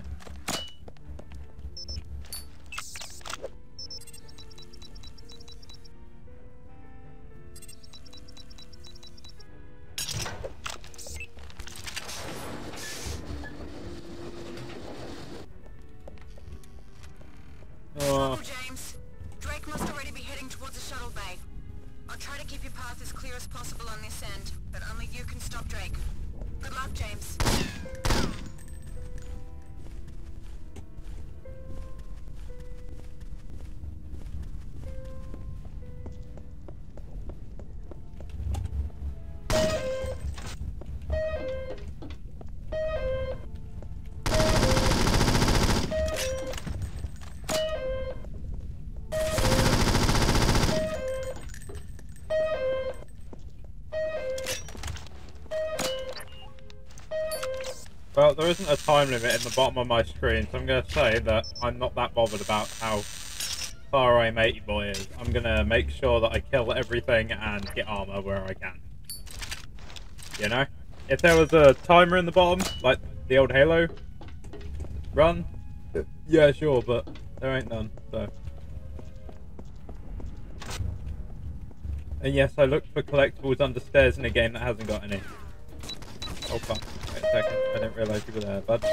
Clear as possible on this end, but only you can stop Drake. Good luck, James. Isn't a time limit in the bottom of my screen, so I'm going to say that I'm not that bothered about how far I Matey Boy is. I'm going to make sure that I kill everything and get armor where I can. You know? If there was a timer in the bottom, like the old Halo run, yeah, sure, but there ain't none, so. And yes, I looked for collectibles under stairs in a game that hasn't got any. Oh fuck. A second. I didn't realise you were there, bud.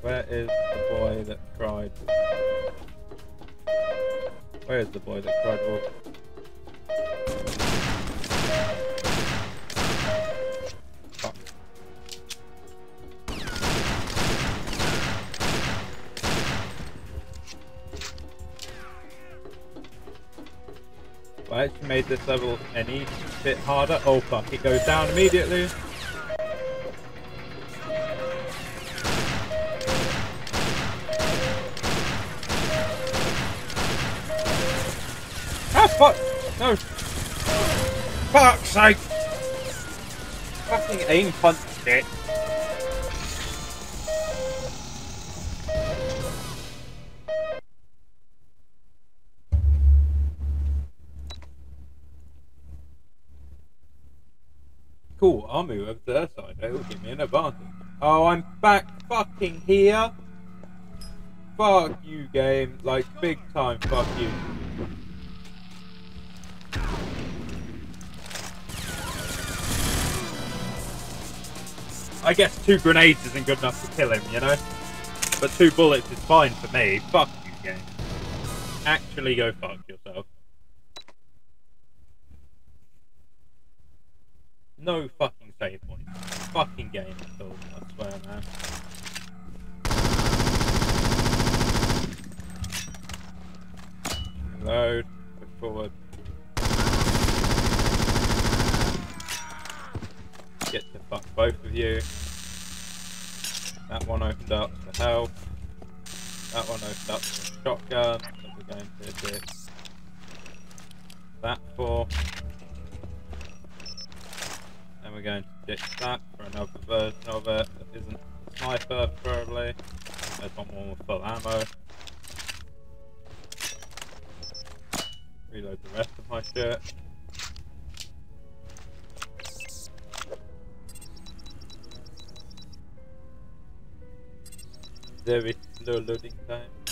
Where is the boy that cried? Where is the boy that cried wolf? Made this level any bit harder. Oh fuck, it goes down immediately. Ah fuck! No! Fuck's sake! Fucking aim punch shit. Cool, I'll move over to their side. It will give me an advantage. Oh, I'm back fucking here. Fuck you, game. Like, big time, fuck you. I guess two grenades isn't good enough to kill him, you know? But two bullets is fine for me. Fuck you, game. Actually go fuck yourself. No fucking save point. Fucking game at all, I swear, man. Load, go forward. Get to fuck both of you. That one opened up for health. That one opened up for shotgun. So we're going to ditch that for. We're going to ditch that for another version of it that isn't a sniper, probably. There's one more with full ammo. Reload the rest of my shit. Very slow loading time.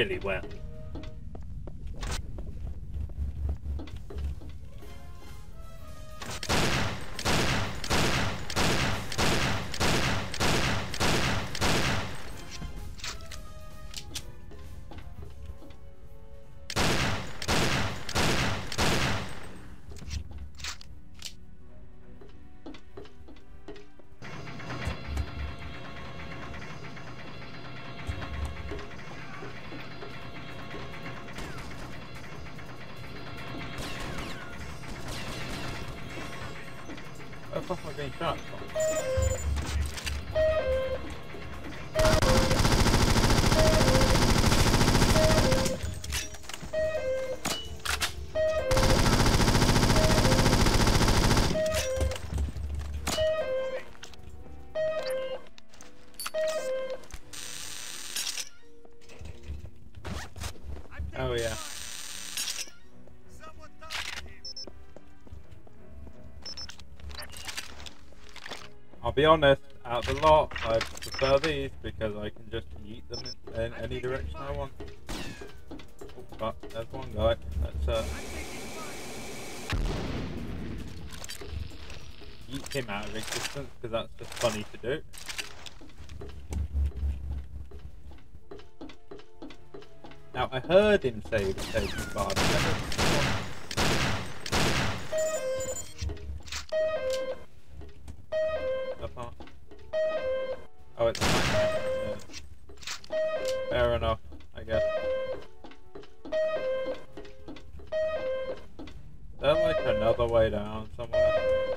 Really well. Be honest, out of the lot, I prefer these because I can just yeet them in, any direction I want. Oh, but there's one guy. Let's uh, yeet him out of existence because that's just funny to do. Now, I heard him say he taking part. other way down somewhere.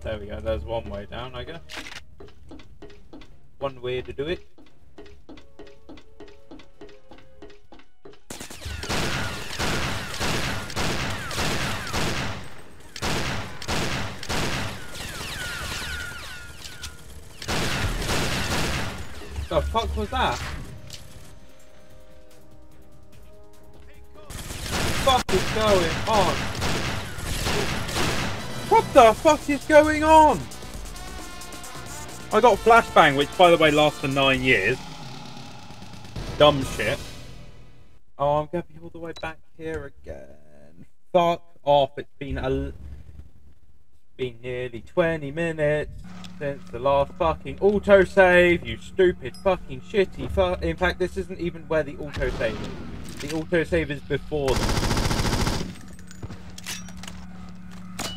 There we go, there's one way down, I guess. One way to do it. The fuck was that? Going on? What the fuck is going on? I got flashbang, which by the way lasts for nine years. Dumb shit. Oh, I'm gonna be all the way back here again. Fuck off! It's been a, been nearly 20 minutes since the last fucking autosave. You stupid fucking shitty fu- In fact, this isn't even where the autosave is. The autosave is before.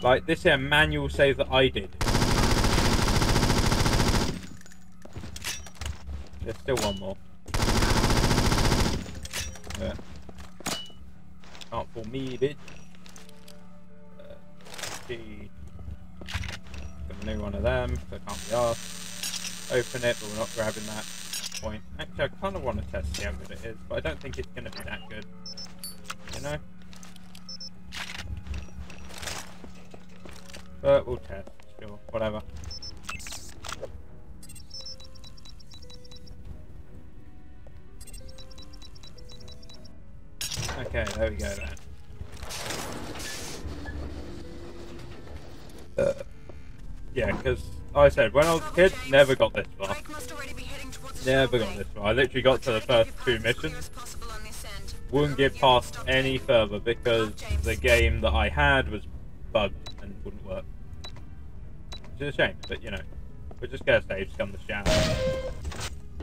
Like this here manual save that I did. There's still one more. Yeah. Can't fool me, bitch. Uh, see. Got a new one of them, so I can't be asked. Open it, but we're not grabbing that point. Actually, I kind of want to test see how good it is, but I don't think it's going to be that good. You know? But we'll test, sure, whatever. Okay, there we go then. Uh, yeah, because like I said, when I was a kid, never got this far. Drake must already be heading towards the Never got this far. I literally got to the first two missions. as possible on this end. Wouldn't get past any further because the game that I had was bugged and wouldn't work. Which is a shame, but you know, we're just gonna save, scum the shower.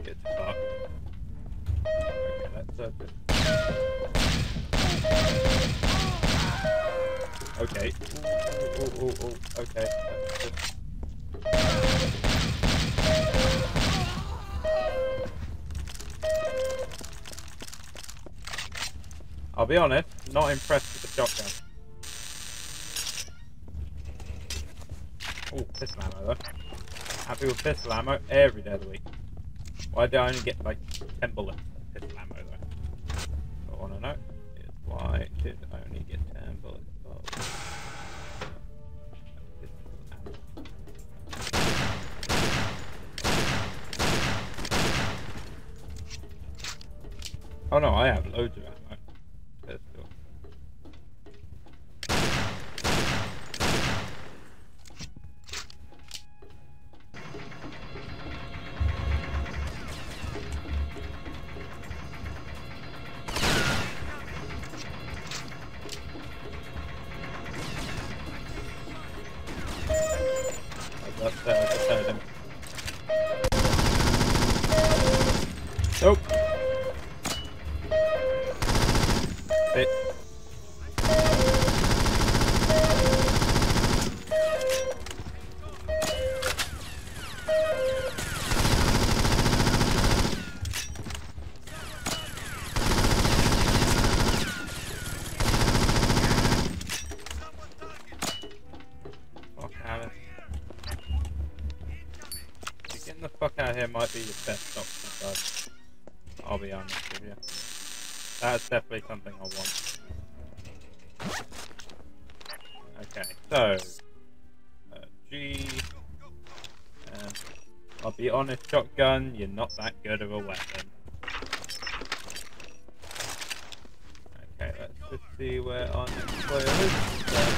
Get to. Okay, uh, just... Okay. Ooh, ooh, ooh, ooh, okay. Just... I'll be honest, not impressed with the shotgun. Oh, pistol ammo though. Happy with pistol ammo every day of the week. Why do I only get like 10 bullets of pistol ammo though? What I want to know is why did I only get 10 bullets of pistol ammo? Oh no, I have loads of ammo. Might be your best option. I'll be honest with you. That's definitely something I want. Okay, so uh, G. Uh, I'll be honest, shotgun. You're not that good of a weapon. Okay, let's just see where our next player is.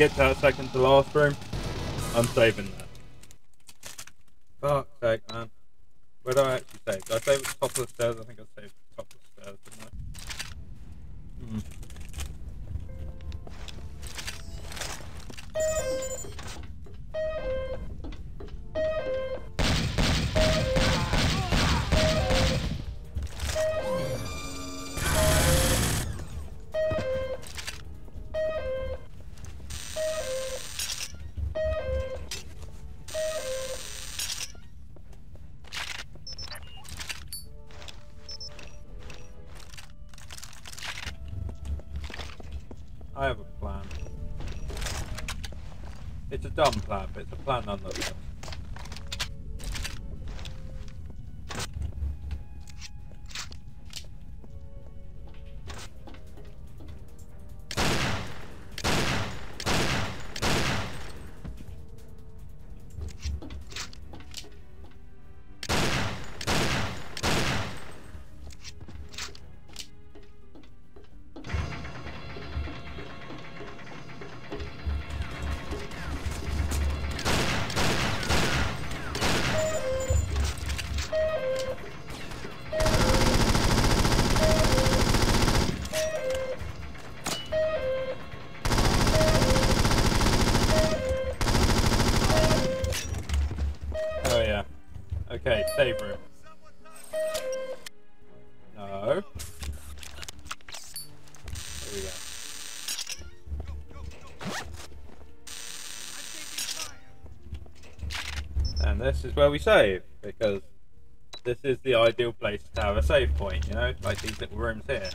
Get to that second to last room? I'm saving that. No. Here we go. And this is where we save, because this is the ideal place to have a save point, you know? Like these little rooms here.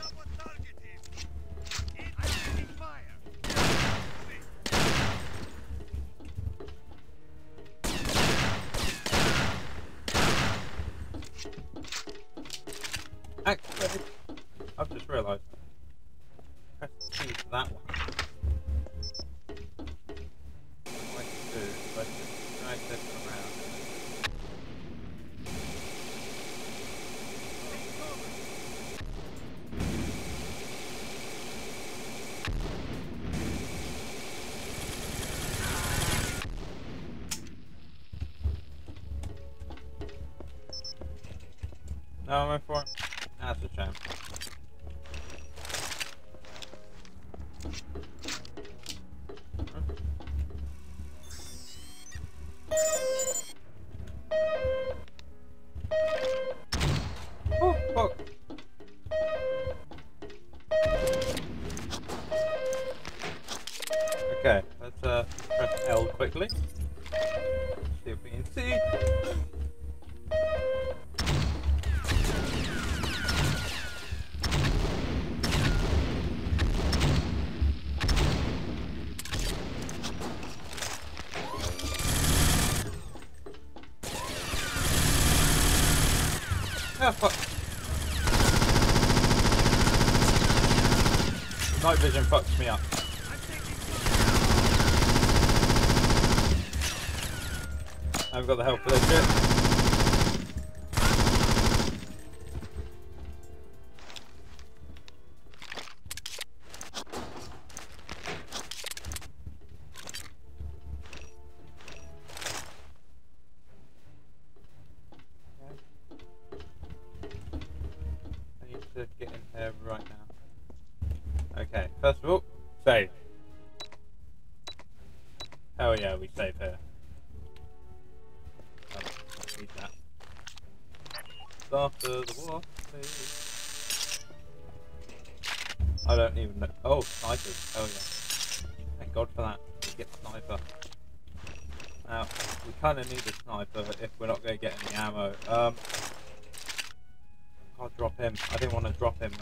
drop him. I didn't want to drop him.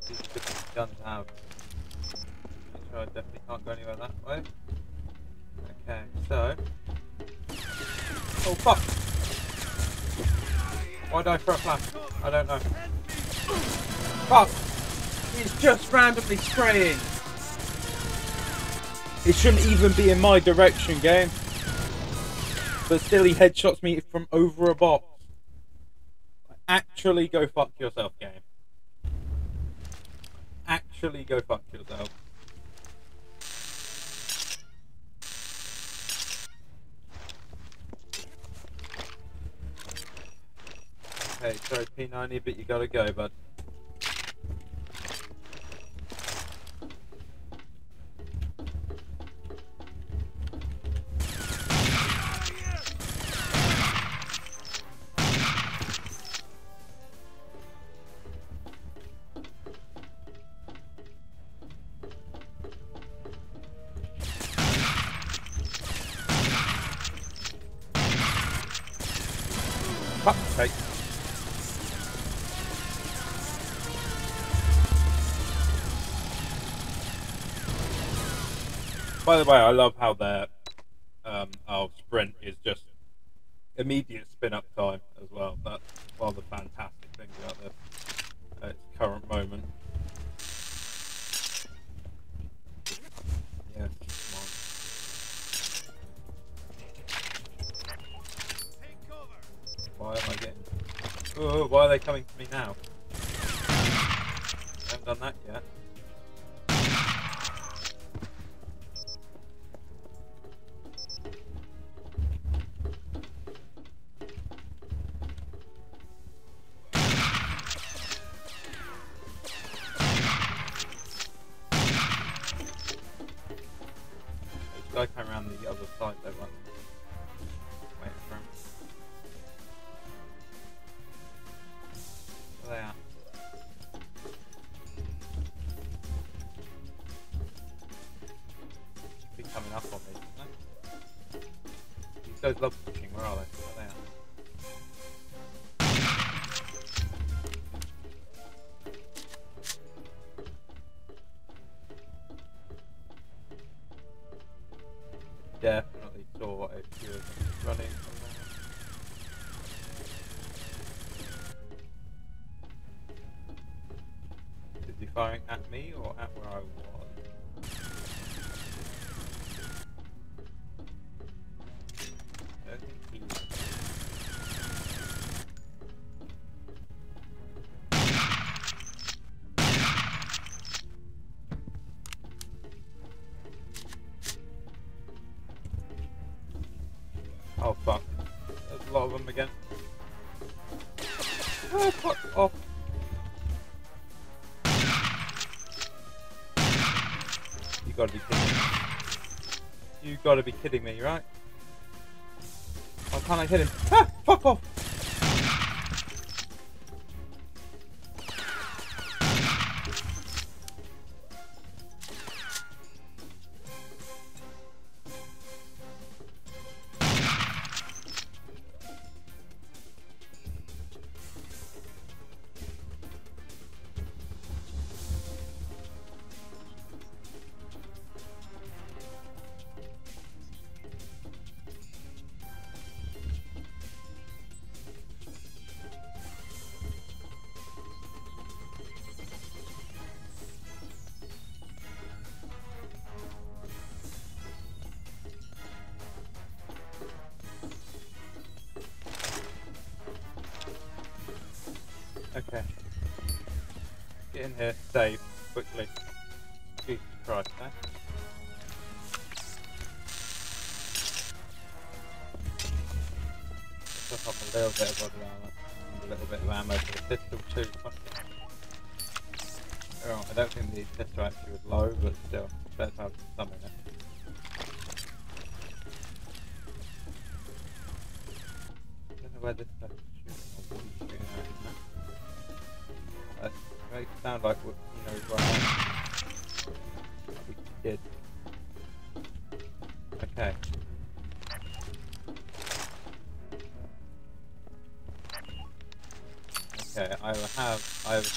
This is a good gun to have. Make sure I definitely can't go anywhere that way. Okay, so... Oh fuck! Why did I throw a flash? I don't know. Fuck! He's just randomly spraying! It shouldn't even be in my direction, game. But still he headshots me from over a bot actually go fuck yourself, game. Actually go fuck yourself. Okay, sorry P90, but you gotta go, bud. by the way, I love how their um, our sprint is just immediate spin up time as well. That's one of the fantastic things about this at its current moment. Yeah, Why am I getting? Oh, why are they coming to me now? Fuck off. You gotta be kidding me. You gotta be kidding me, right? Why can't I hit him? Ah! Fuck off!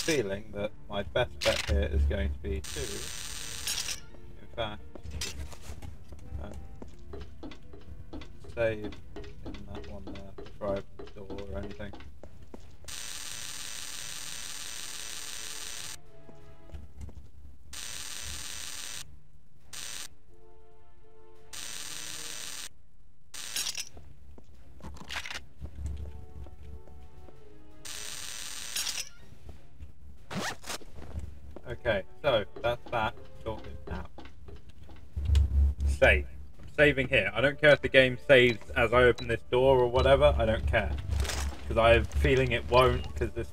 feeling. As I open this door or whatever. I don't care. Because I have a feeling it won't, because this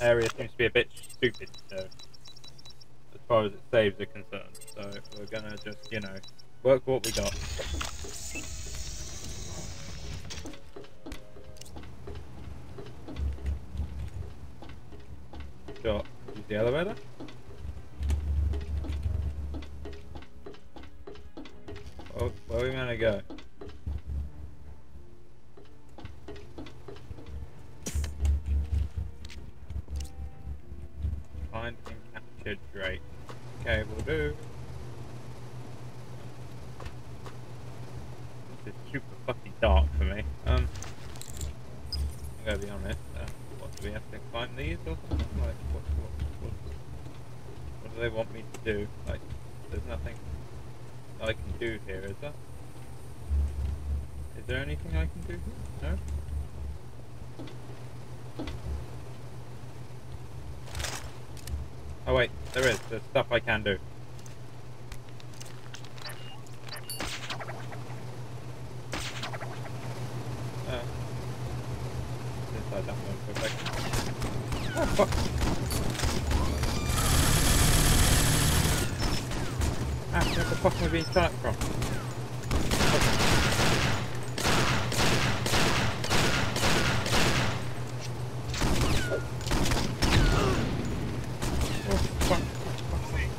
area seems to be a bit stupid, so... As far as it saves are concerned. So we're gonna just, you know, work what we got. Got the elevator. Climb these or something? Like, what, what, what, what do they want me to do? Like, there's nothing I can do here, is there? Is there anything I can do here? No? Oh wait, there is. There's stuff I can do. Uh, inside that one for a second. Oh fuck! Ah, where the fuck am I being shot from? Oh, fuck. Fuck's sake.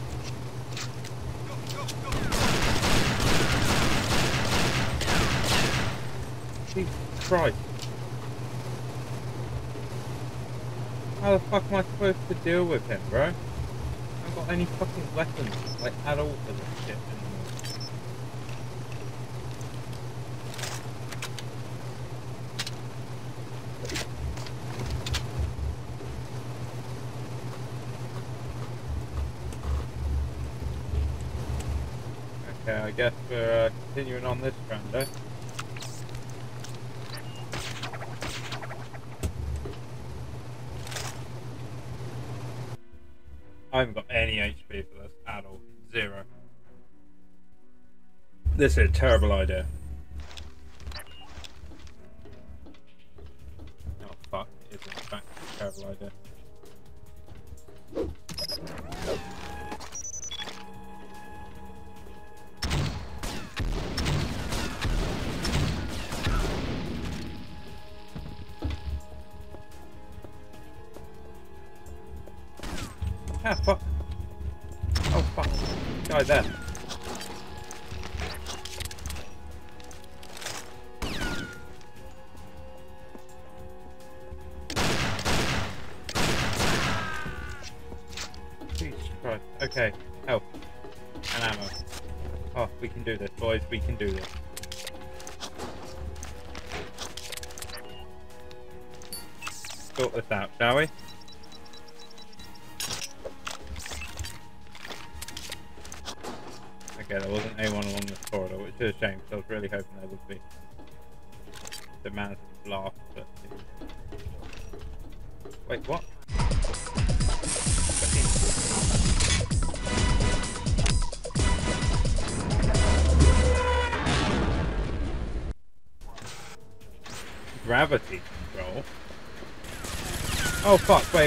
Jesus Christ. How the fuck am I supposed to deal with him, bro? I haven't got any fucking weapons, like, at all for this shit terrible idea.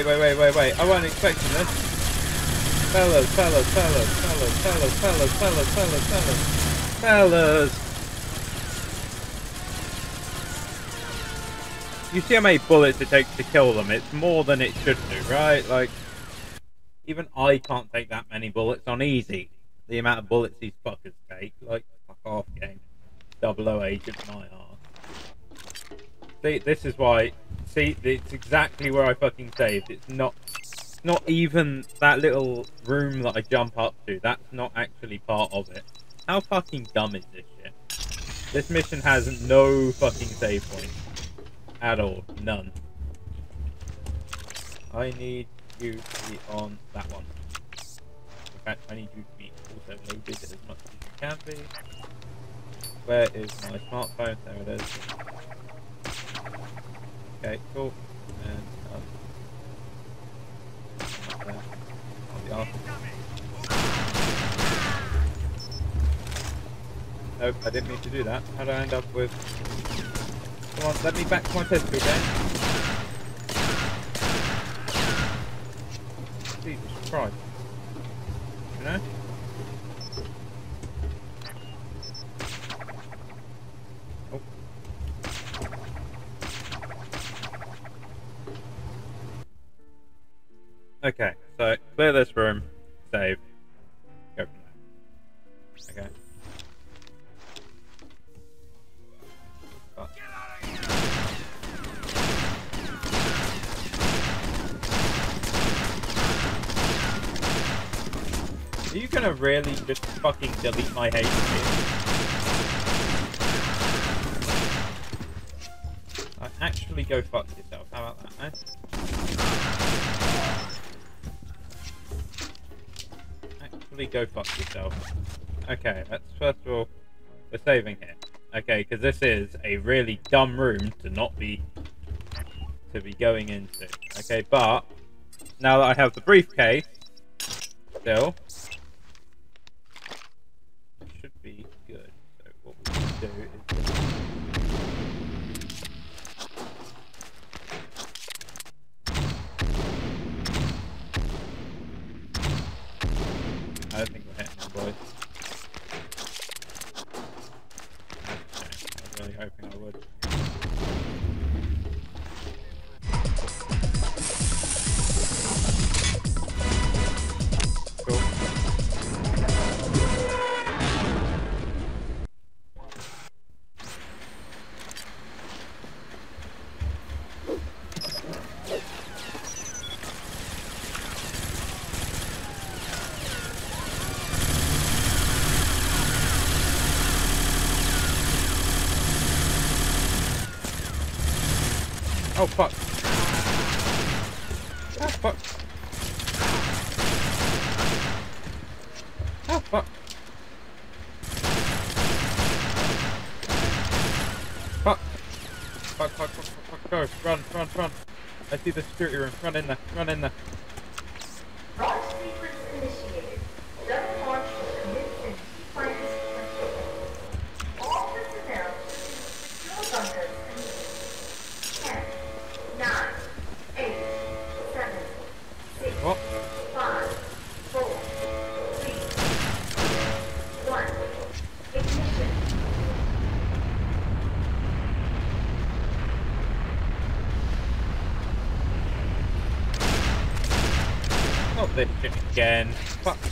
Wait, wait, wait, wait, wait, I wasn't expecting this. Fellas, fellas, fellas, fellas, fellas, fellas, fellas, fellas, fellas, fellas. You see how many bullets it takes to kill them? It's more than it should do, right? Like, even I can't take that many bullets on easy. The amount of bullets these fuckers take, like, fuck off, game. Double O agent my arse. See, this is why. See, it's exactly where I fucking saved. It's not not even that little room that I jump up to. That's not actually part of it. How fucking dumb is this shit? This mission has no fucking save point. At all. None. I need you to be on that one. In fact, I need you to be also loaded as much as you can be. Where is my smartphone? There it is. Okay, cool. And, um, oh, nope, I didn't mean to do that. How did I end up with... Come on, let me back to my pistol again. Jesus Christ. You know? Okay, so clear this room, save, go from there. Okay. Are you gonna really just fucking delete my hate? Like, actually go fuck yourself. How about that, eh? Go fuck yourself. Okay, let's first of all, we're saving here. Okay, because this is a really dumb room to not be to be going into. Okay, but now that I have the briefcase, still, should be good. So what we do is see the security room. Run in there, run in there.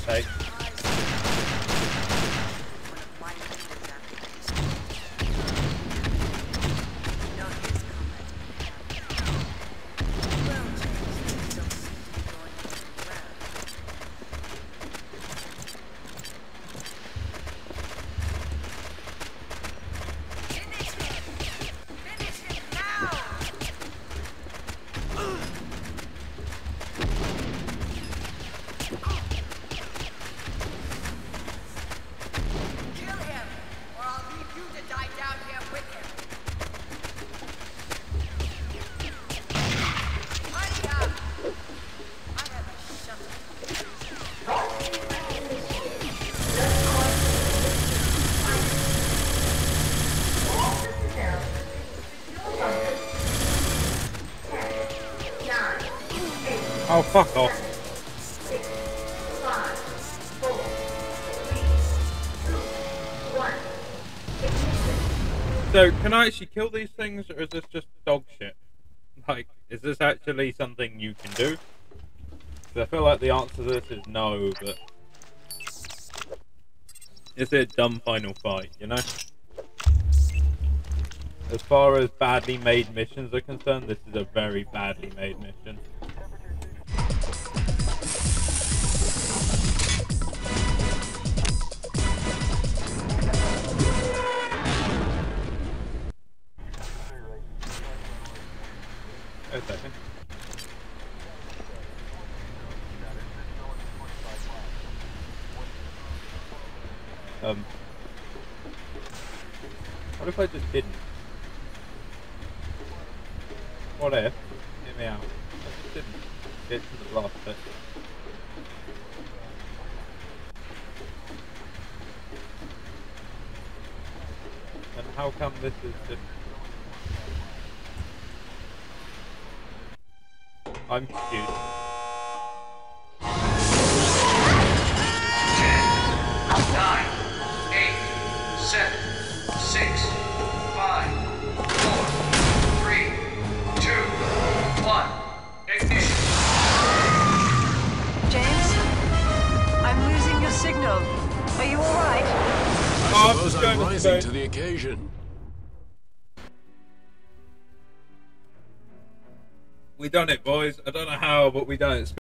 Fuck's can I actually kill these things, or is this just dog shit? Like, is this actually something you can do? 'Cause I feel like the answer to this is no, but... Is it a dumb final fight, you know? As far as badly made missions are concerned, this is a very badly made mission. But we don't.